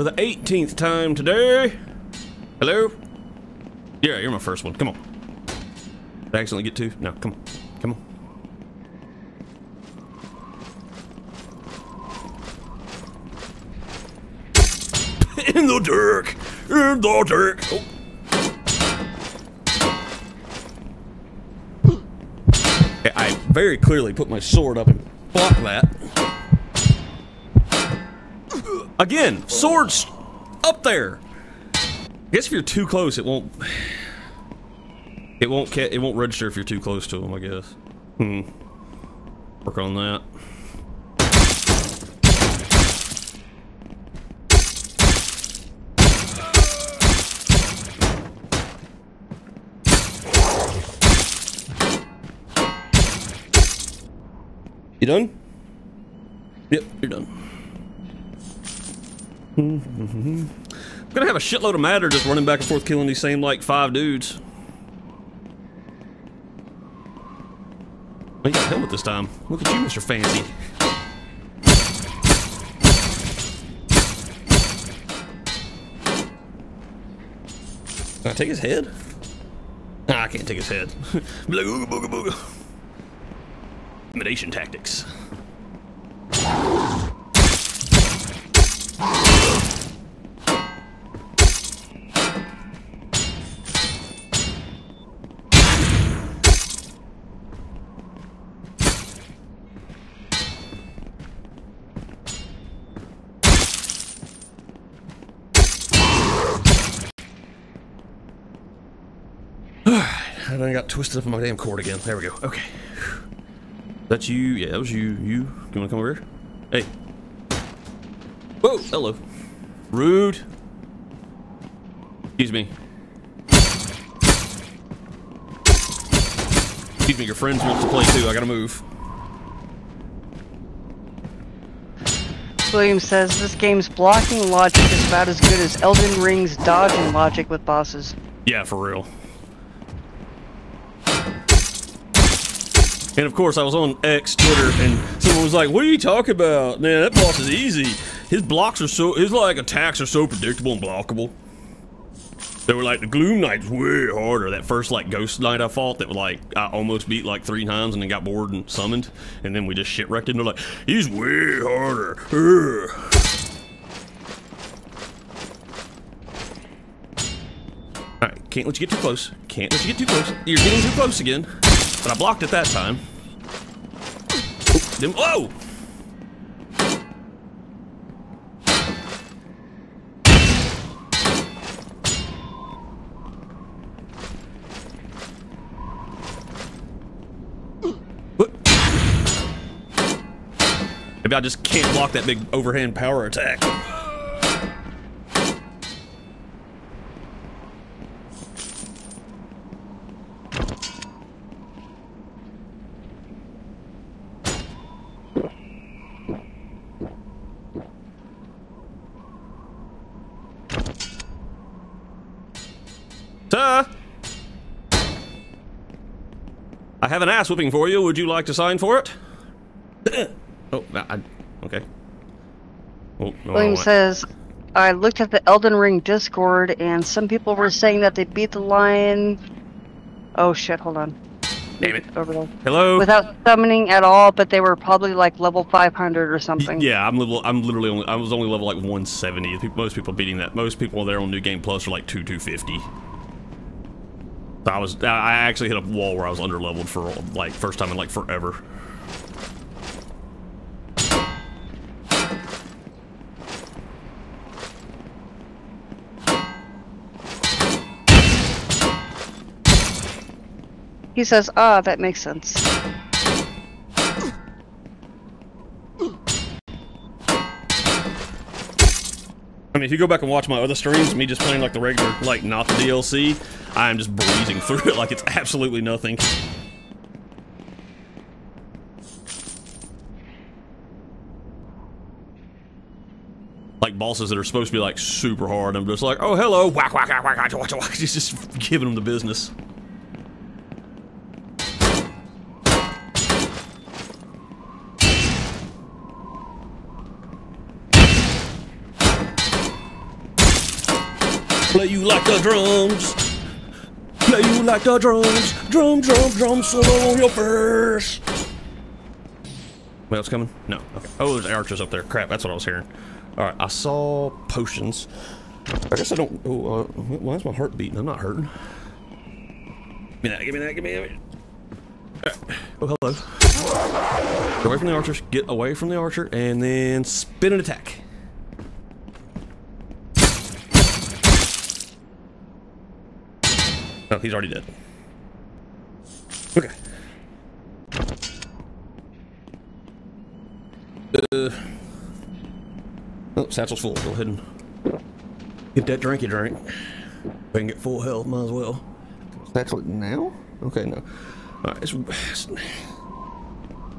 For the 18th time today. Hello? Yeah, you're my first one. Come on. Did I accidentally get two? No, come on. Come on. In the dark! In the dark! Oh. I very clearly put my sword up and blocked that. Again, swords up there. I guess if you're too close, it won't. It won't. ca- It won't register if you're too close to them. I guess. Hmm. Work on that. You done? Yep, you're done. I'm gonna have a shitload of matter just running back and forth killing these same like five dudes. Oh, you got a helmet this time. Look at you, Mr. Fancy. Can I take his head? Nah, I can't take his head. Be like, ooga booga booga. Intimidation tactics. Twisted up in my damn cord again. There we go. Okay. That's you. Yeah, that was you. You. You want to come over here? Hey. Whoa. Hello. Rude. Excuse me. Excuse me, your friends wants to play too. I gotta move. William says this game's blocking logic is about as good as Elden Ring's dodging logic with bosses. Yeah, for real. And of course, I was on X Twitter, and someone was like, "What are you talking about? Man, that boss is easy. His blocks are so his like attacks are so predictable and blockable." They were like the Gloom Knight's way harder. That first like Ghost Knight I fought that like I almost beat like three times and then got bored and summoned, and then we just shit wrecked. And they're like, "He's way harder." Ugh. Alright, can't let you get too close. Can't let you get too close. You're getting too close again. But I blocked it that time. Then, whoa! Maybe I just can't block that big overhand power attack. Sir! I have an ass whipping for you. Would you like to sign for it? oh, I, okay. Oh, no, William says, I looked at the Elden Ring Discord and some people were saying that they beat the lion. Oh shit, hold on. Damn it. Over there. Hello? Without summoning at all, but they were probably like level 500 or something. Yeah, I'm level. I'm literally only. I was only level like 170. Most people beating that. Most people there on New Game Plus are like two 250. I was. I actually hit a wall where I was under leveled for like first time in like forever. He says, ah, that makes sense. Mean, if you go back and watch my other streams, me just playing like the regular, like not the DLC, I am just breezing through it like it's absolutely nothing. Like bosses that are supposed to be like super hard, I'm just like, oh hello, whack whack whack whack whack whack just giving them the business. Play you like the drums. Play you like the drums. Drum, drum, drum, solo on your first. What else coming? No. Okay. Oh, there's archers up there. Crap, that's what I was hearing. All right, I saw potions. I guess I don't. Oh, uh, why is my heart beating? I'm not hurting. Give me that. Give me that. Give me that. Uh, Oh, hello. Get away from the archers. Get away from the archer, and then spin an attack. Oh, he's already dead. Okay. Uh. Oh, satchel's full. Go ahead and get that drinky drink. If I can get full health, might as well. Satchel now? Okay, no. Alright, it's, it's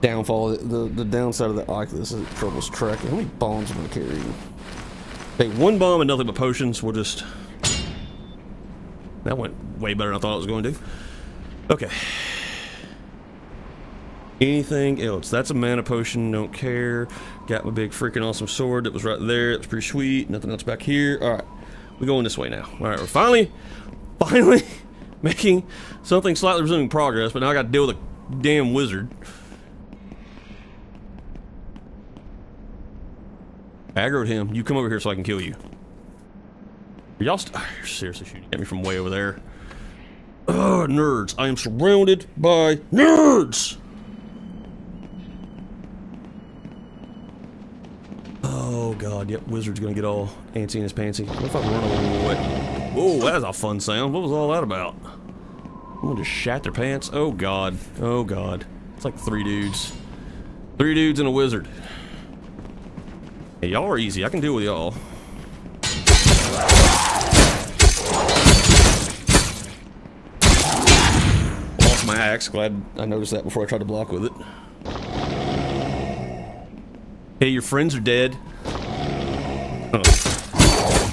downfall. The, the downside of the this is trouble's tracking. How many bombs am I carrying? Okay, one bomb and nothing but potions. We'll just that went way better than I thought it was going to. Okay. Anything else? That's a mana potion. Don't care. Got my big freaking awesome sword that was right there. It's pretty sweet. Nothing else back here. All right. We're going this way now. All right. We're finally, finally making something slightly resuming progress, but now I got to deal with a damn wizard. Aggroed him. You come over here so I can kill you. Y'all seriously shooting at me from way over there. Ugh, nerds. I am surrounded by nerds! Oh god, yep, wizard's gonna get all antsy in his pantsy. What if I run away? Whoa, that was a fun sound. What was all that about? Someone just shat their pants. Oh god. Oh god. It's like three dudes. Three dudes and a wizard. Hey, y'all are easy. I can deal with y'all. My axe. Glad I noticed that before I tried to block with it. Hey, your friends are dead.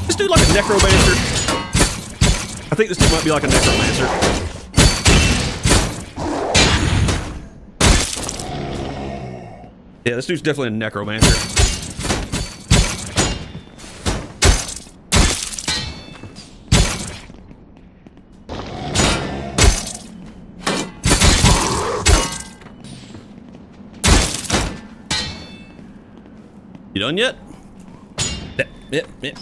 This dude like a necromancer. I think this dude might be like a necromancer. Yeah, this dude's definitely a necromancer. You done yet? Yep, yep, yep.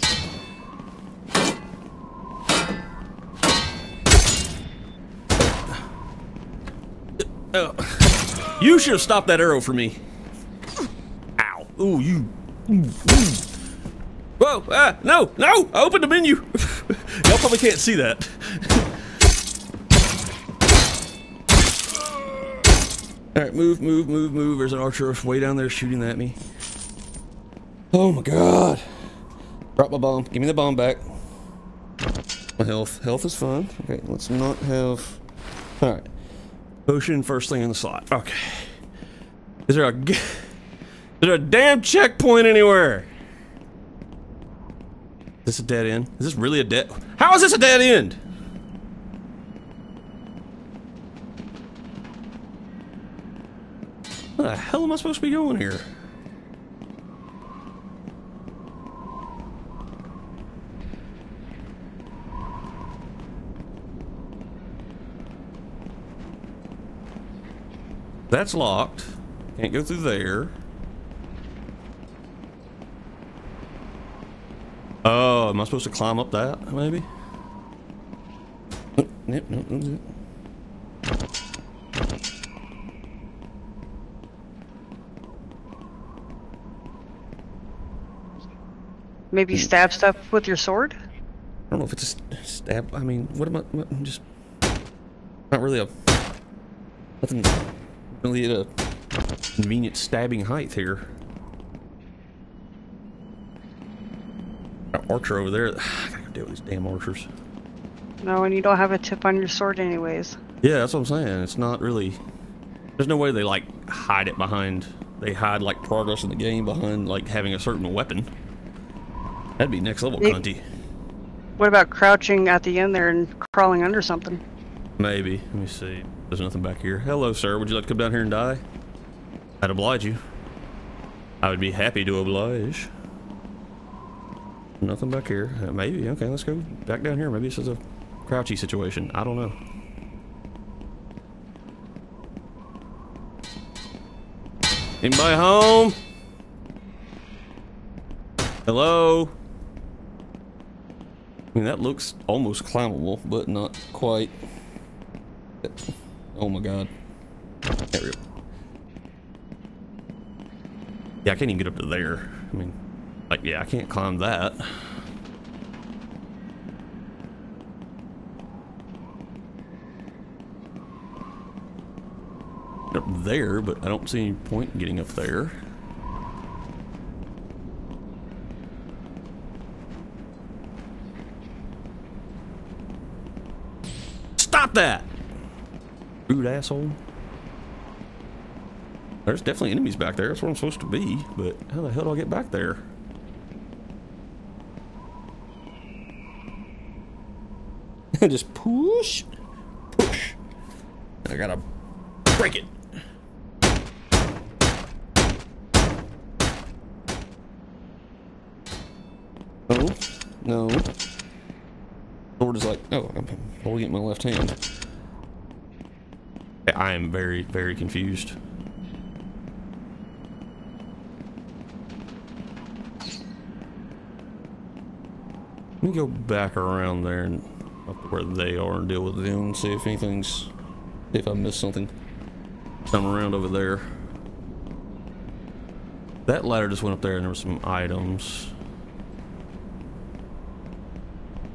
Oh. You should have stopped that arrow for me. Ow. Ooh, you. Whoa, ah, no, no, I opened the menu. Y'all probably can't see that. All right, move, move, move, move. There's an archer way down there shooting at me. Oh my god. Drop my bomb. Give me the bomb back. My health. Health is fine. Okay, let's not have... Alright. Potion first thing in the slot. Okay. Is there a... Is there a damn checkpoint anywhere? Is this a dead end? Is this really a dead... How is this a dead end? Where the hell am I supposed to be going here? That's locked. Can't go through there. Oh, am I supposed to climb up that, maybe? Nope, nope, nope, nope. Maybe hmm. stab stuff with your sword? I don't know if it's a stab. I mean, what am I? What, I'm just not really a nothing really at a convenient stabbing height here. Got archer over there. I gotta deal with these damn archers. No, and you don't have a tip on your sword anyways. Yeah, that's what I'm saying. It's not really. There's no way they like hide it behind. They hide like progress in the game behind like having a certain weapon. That'd be next level cunty. What about crouching at the end there and crawling under something? Maybe. Let me see. There's nothing back here. Hello, sir. Would you like to come down here and die? I'd oblige you. I would be happy to oblige. Nothing back here. Uh, maybe. Okay, let's go back down here. Maybe this is a crouchy situation. I don't know. Anybody home? Hello? I mean, that looks almost climbable, but not quite. Oh my god. There we go. Yeah, I can't even get up to there. I mean, like, yeah, I can't climb that. Up there, but I don't see any point in getting up there. Stop that! Rude asshole. There's definitely enemies back there. That's where I'm supposed to be. But how the hell do I get back there? Just push. Push. I gotta break it. No. No. Sword is like, oh, I'm holding it in my left hand. I am very, very confused. Let me go back around there and up where they are and deal with them and see if anything's, if I missed something. Come around over there. That ladder just went up there and there were some items.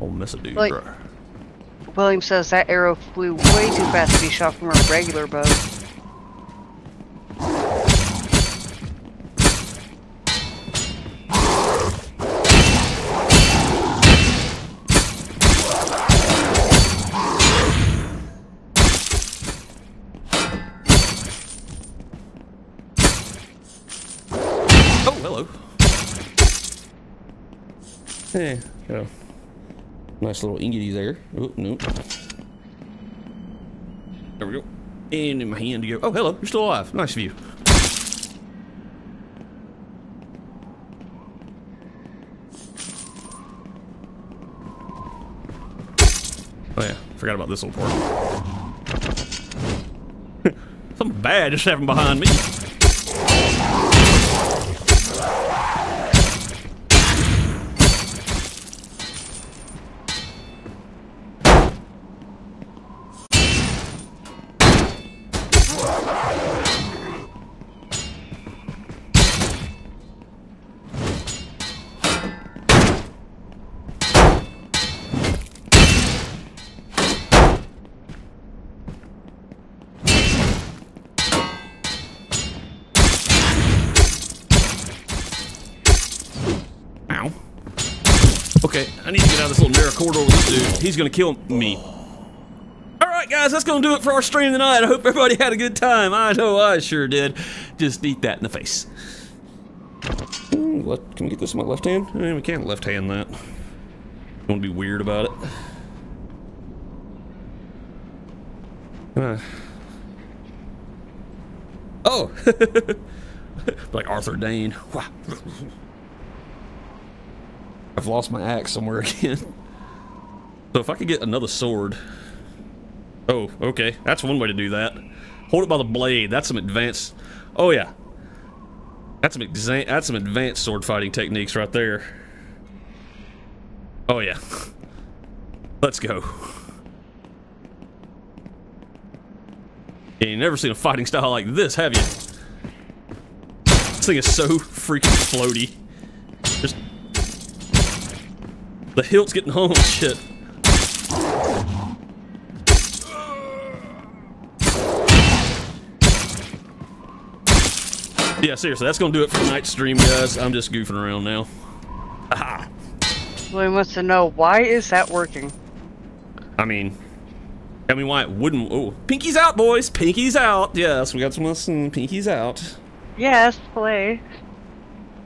Oh, miss a dude. Like- right. William says that arrow flew way too fast to be shot from a regular bow. Nice little ingety there. Oh, no. There we go. And in my hand you go. Oh, hello. You're still alive. Nice of you. Oh yeah, forgot about this little part. Something bad just happened behind me. He's gonna kill me. Alright guys, that's gonna do it for our stream tonight. I hope everybody had a good time. I know I sure did. Just eat that in the face. Ooh, can we get this in my left hand? Eh, we can't left hand that. Don't wanna be weird about it. Uh. Oh! like Arthur Dayne. I've lost my axe somewhere again. So if I could get another sword. Oh, okay. That's one way to do that. Hold it by the blade. That's some advanced. Oh yeah. That's some exa that's some advanced sword fighting techniques right there. Oh yeah. Let's go. You never seen a fighting style like this, have you? This thing is so freaking floaty. Just the hilt's getting on shit. Yeah, seriously, that's gonna do it for tonight's stream, guys. I'm just goofing around now. Haha. William wants to know why is that working? I mean, I mean, why it wouldn't? Oh, pinkies out, boys! Pinkies out! Yes, we got some some pinkies out. Yes, play.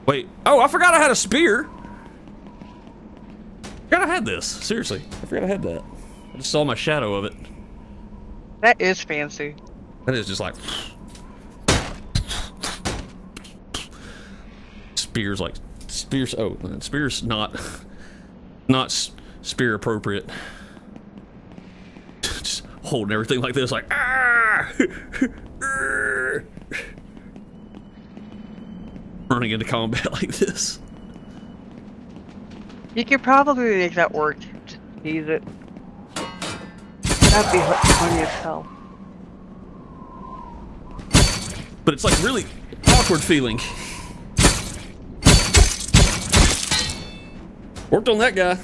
Wait, oh, I forgot I had a spear. I Forgot I had this. Seriously, I forgot I had that. I just saw my shadow of it. That is fancy. That is just like spears, like spears. Oh, spears not not spear appropriate. Just holding everything like this, like ah, running into combat like this. You could probably make that work. Just tease it. That'd be funny as hell. But it's like really awkward feeling. Worked on that guy.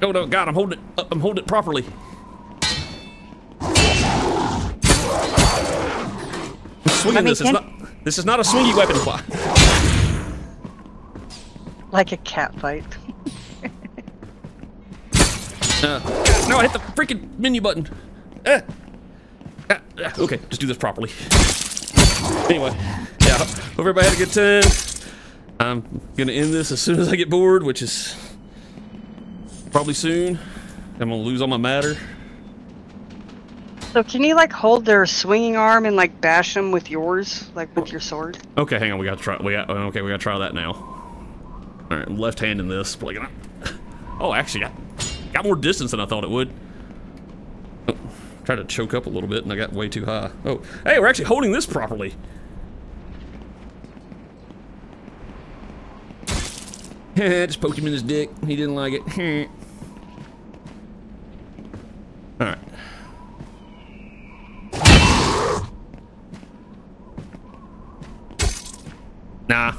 No, no, God, I'm holding it. I'm holding it properly. I'm swinging this. It's not. This is not a swingy weapon. Like a cat fight. Uh, no, I hit the freaking menu button. Uh, okay, just do this properly. Anyway, yeah, hope everybody had a good time. I'm gonna end this as soon as I get bored, which is probably soon. I'm gonna lose all my matter. So can you like hold their swinging arm and like bash them with yours, like with your sword? Okay, hang on, we gotta try. We got okay, we gotta try that now. All right, left hand in this. Like, oh, actually, I got more distance than I thought it would. Tried to choke up a little bit and I got way too high. Oh, hey, we're actually holding this properly. Just poked him in his dick. He didn't like it. Alright. Nah.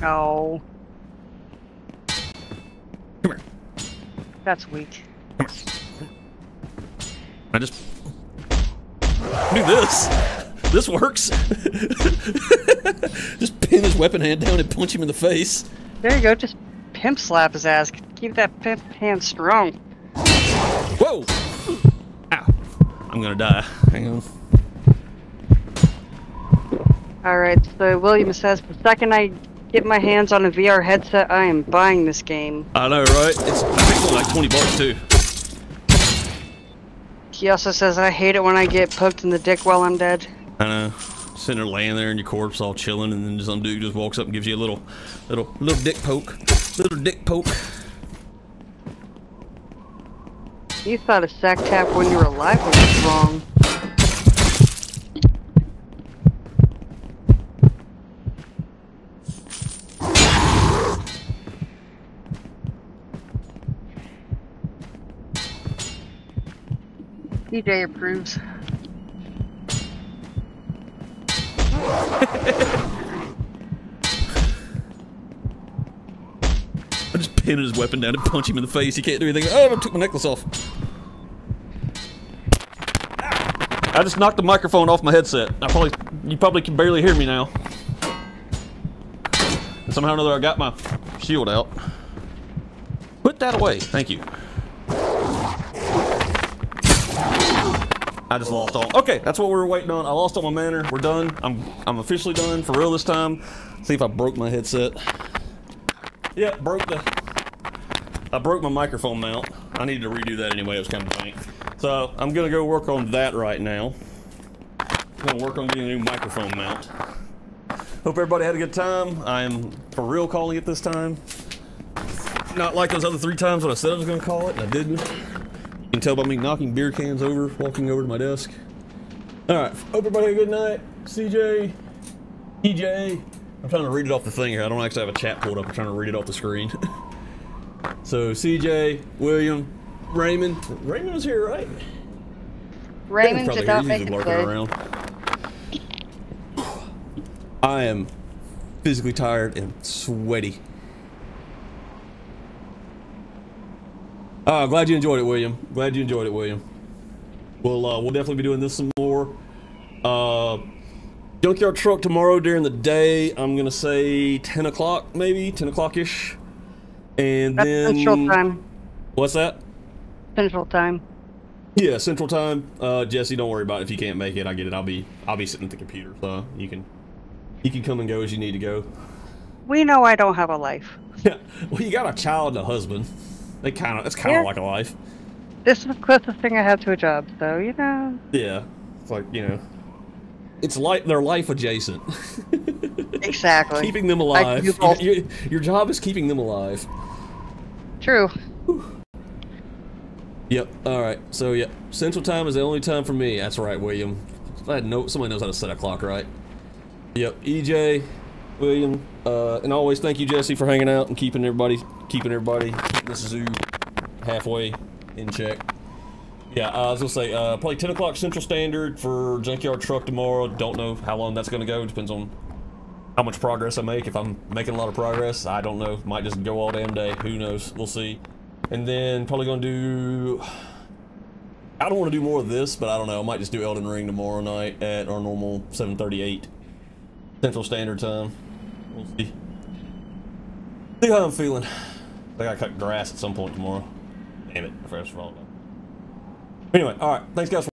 No. That's weak. I just do this. This works. just pin his weapon hand down and punch him in the face. There you go. Just pimp slap his ass. Keep that pimp hand strong. Whoa! Ow. I'm gonna die. Hang on. All right. So William says the second I get my hands on a VR headset, I am buying this game. I know, right? It's, I think it's like 20 bucks too. He also says I hate it when I get poked in the dick while I'm dead. I know. Sitting there laying there in your corpse all chilling and then some dude just walks up and gives you a little, little, little dick poke. Little dick poke. You thought a sack tap when you were alive was wrong. DJ approves. I just pin his weapon down and punch him in the face. He can't do anything. Oh, I took my necklace off. I just knocked the microphone off my headset. I probably, you probably can barely hear me now. And somehow or another, I got my shield out. Put that away. Thank you. I just lost all. Okay, that's what we were waiting on. I lost all my matter. We're done. I'm I'm officially done for real this time. See if I broke my headset. Yeah, broke the. I broke my microphone mount. I needed to redo that anyway. It was kind of faint. So I'm gonna go work on that right now. I'm gonna work on getting a new microphone mount. Hope everybody had a good time. I am for real calling it this time. Not like those other three times when I said I was gonna call it and I didn't. You can tell by me knocking beer cans over, walking over to my desk. All right. Hope everybody had a good night. CJ, EJ. I'm trying to read it off the thing here. I don't actually have a chat pulled up. I'm trying to read it off the screen. so CJ, William, Raymond. Raymond was here, right? Raymond did not make it around. I am physically tired and sweaty. Uh, glad you enjoyed it, William. Glad you enjoyed it, William. We'll uh, we'll definitely be doing this some more. Uh, junkyard truck tomorrow during the day. I'm gonna say 10 o'clock, maybe 10 o'clock ish. And That's then Central Time. what's that? Central Time. Yeah, Central Time. Uh, Jesse, don't worry about it if you can't make it. I get it. I'll be I'll be sitting at the computer, so you can you can come and go as you need to go. We know I don't have a life. Yeah. Well, you got a child and a husband. They kind of it's kind of Yeah. like a life. This is the closest thing I have to a job, so you know. Yeah. It's like you know. It's like they're life adjacent. Exactly. keeping them alive. Your, your job is keeping them alive. True. Yep. All right. So yeah, Central Time is the only time for me. That's right, William. I had no. Somebody knows how to set a clock, right? Yep. EJ, William, uh, and always thank you, Jesse, for hanging out and keeping everybody, keeping everybody, this zoo halfway in check. Yeah, uh, I was gonna say uh, probably 10 o'clock Central Standard for Junkyard Truck tomorrow. Don't know how long that's gonna go. Depends on how much progress I make. If I'm making a lot of progress, I don't know. Might just go all damn day. Who knows? We'll see. And then probably gonna do. I don't want to do more of this, but I don't know. I might just do Elden Ring tomorrow night at our normal 7:38 Central Standard Time. We'll see. See how I'm feeling. I gotta cut grass at some point tomorrow. Damn it! I forgot to. Anyway, all right. Thanks, guys. For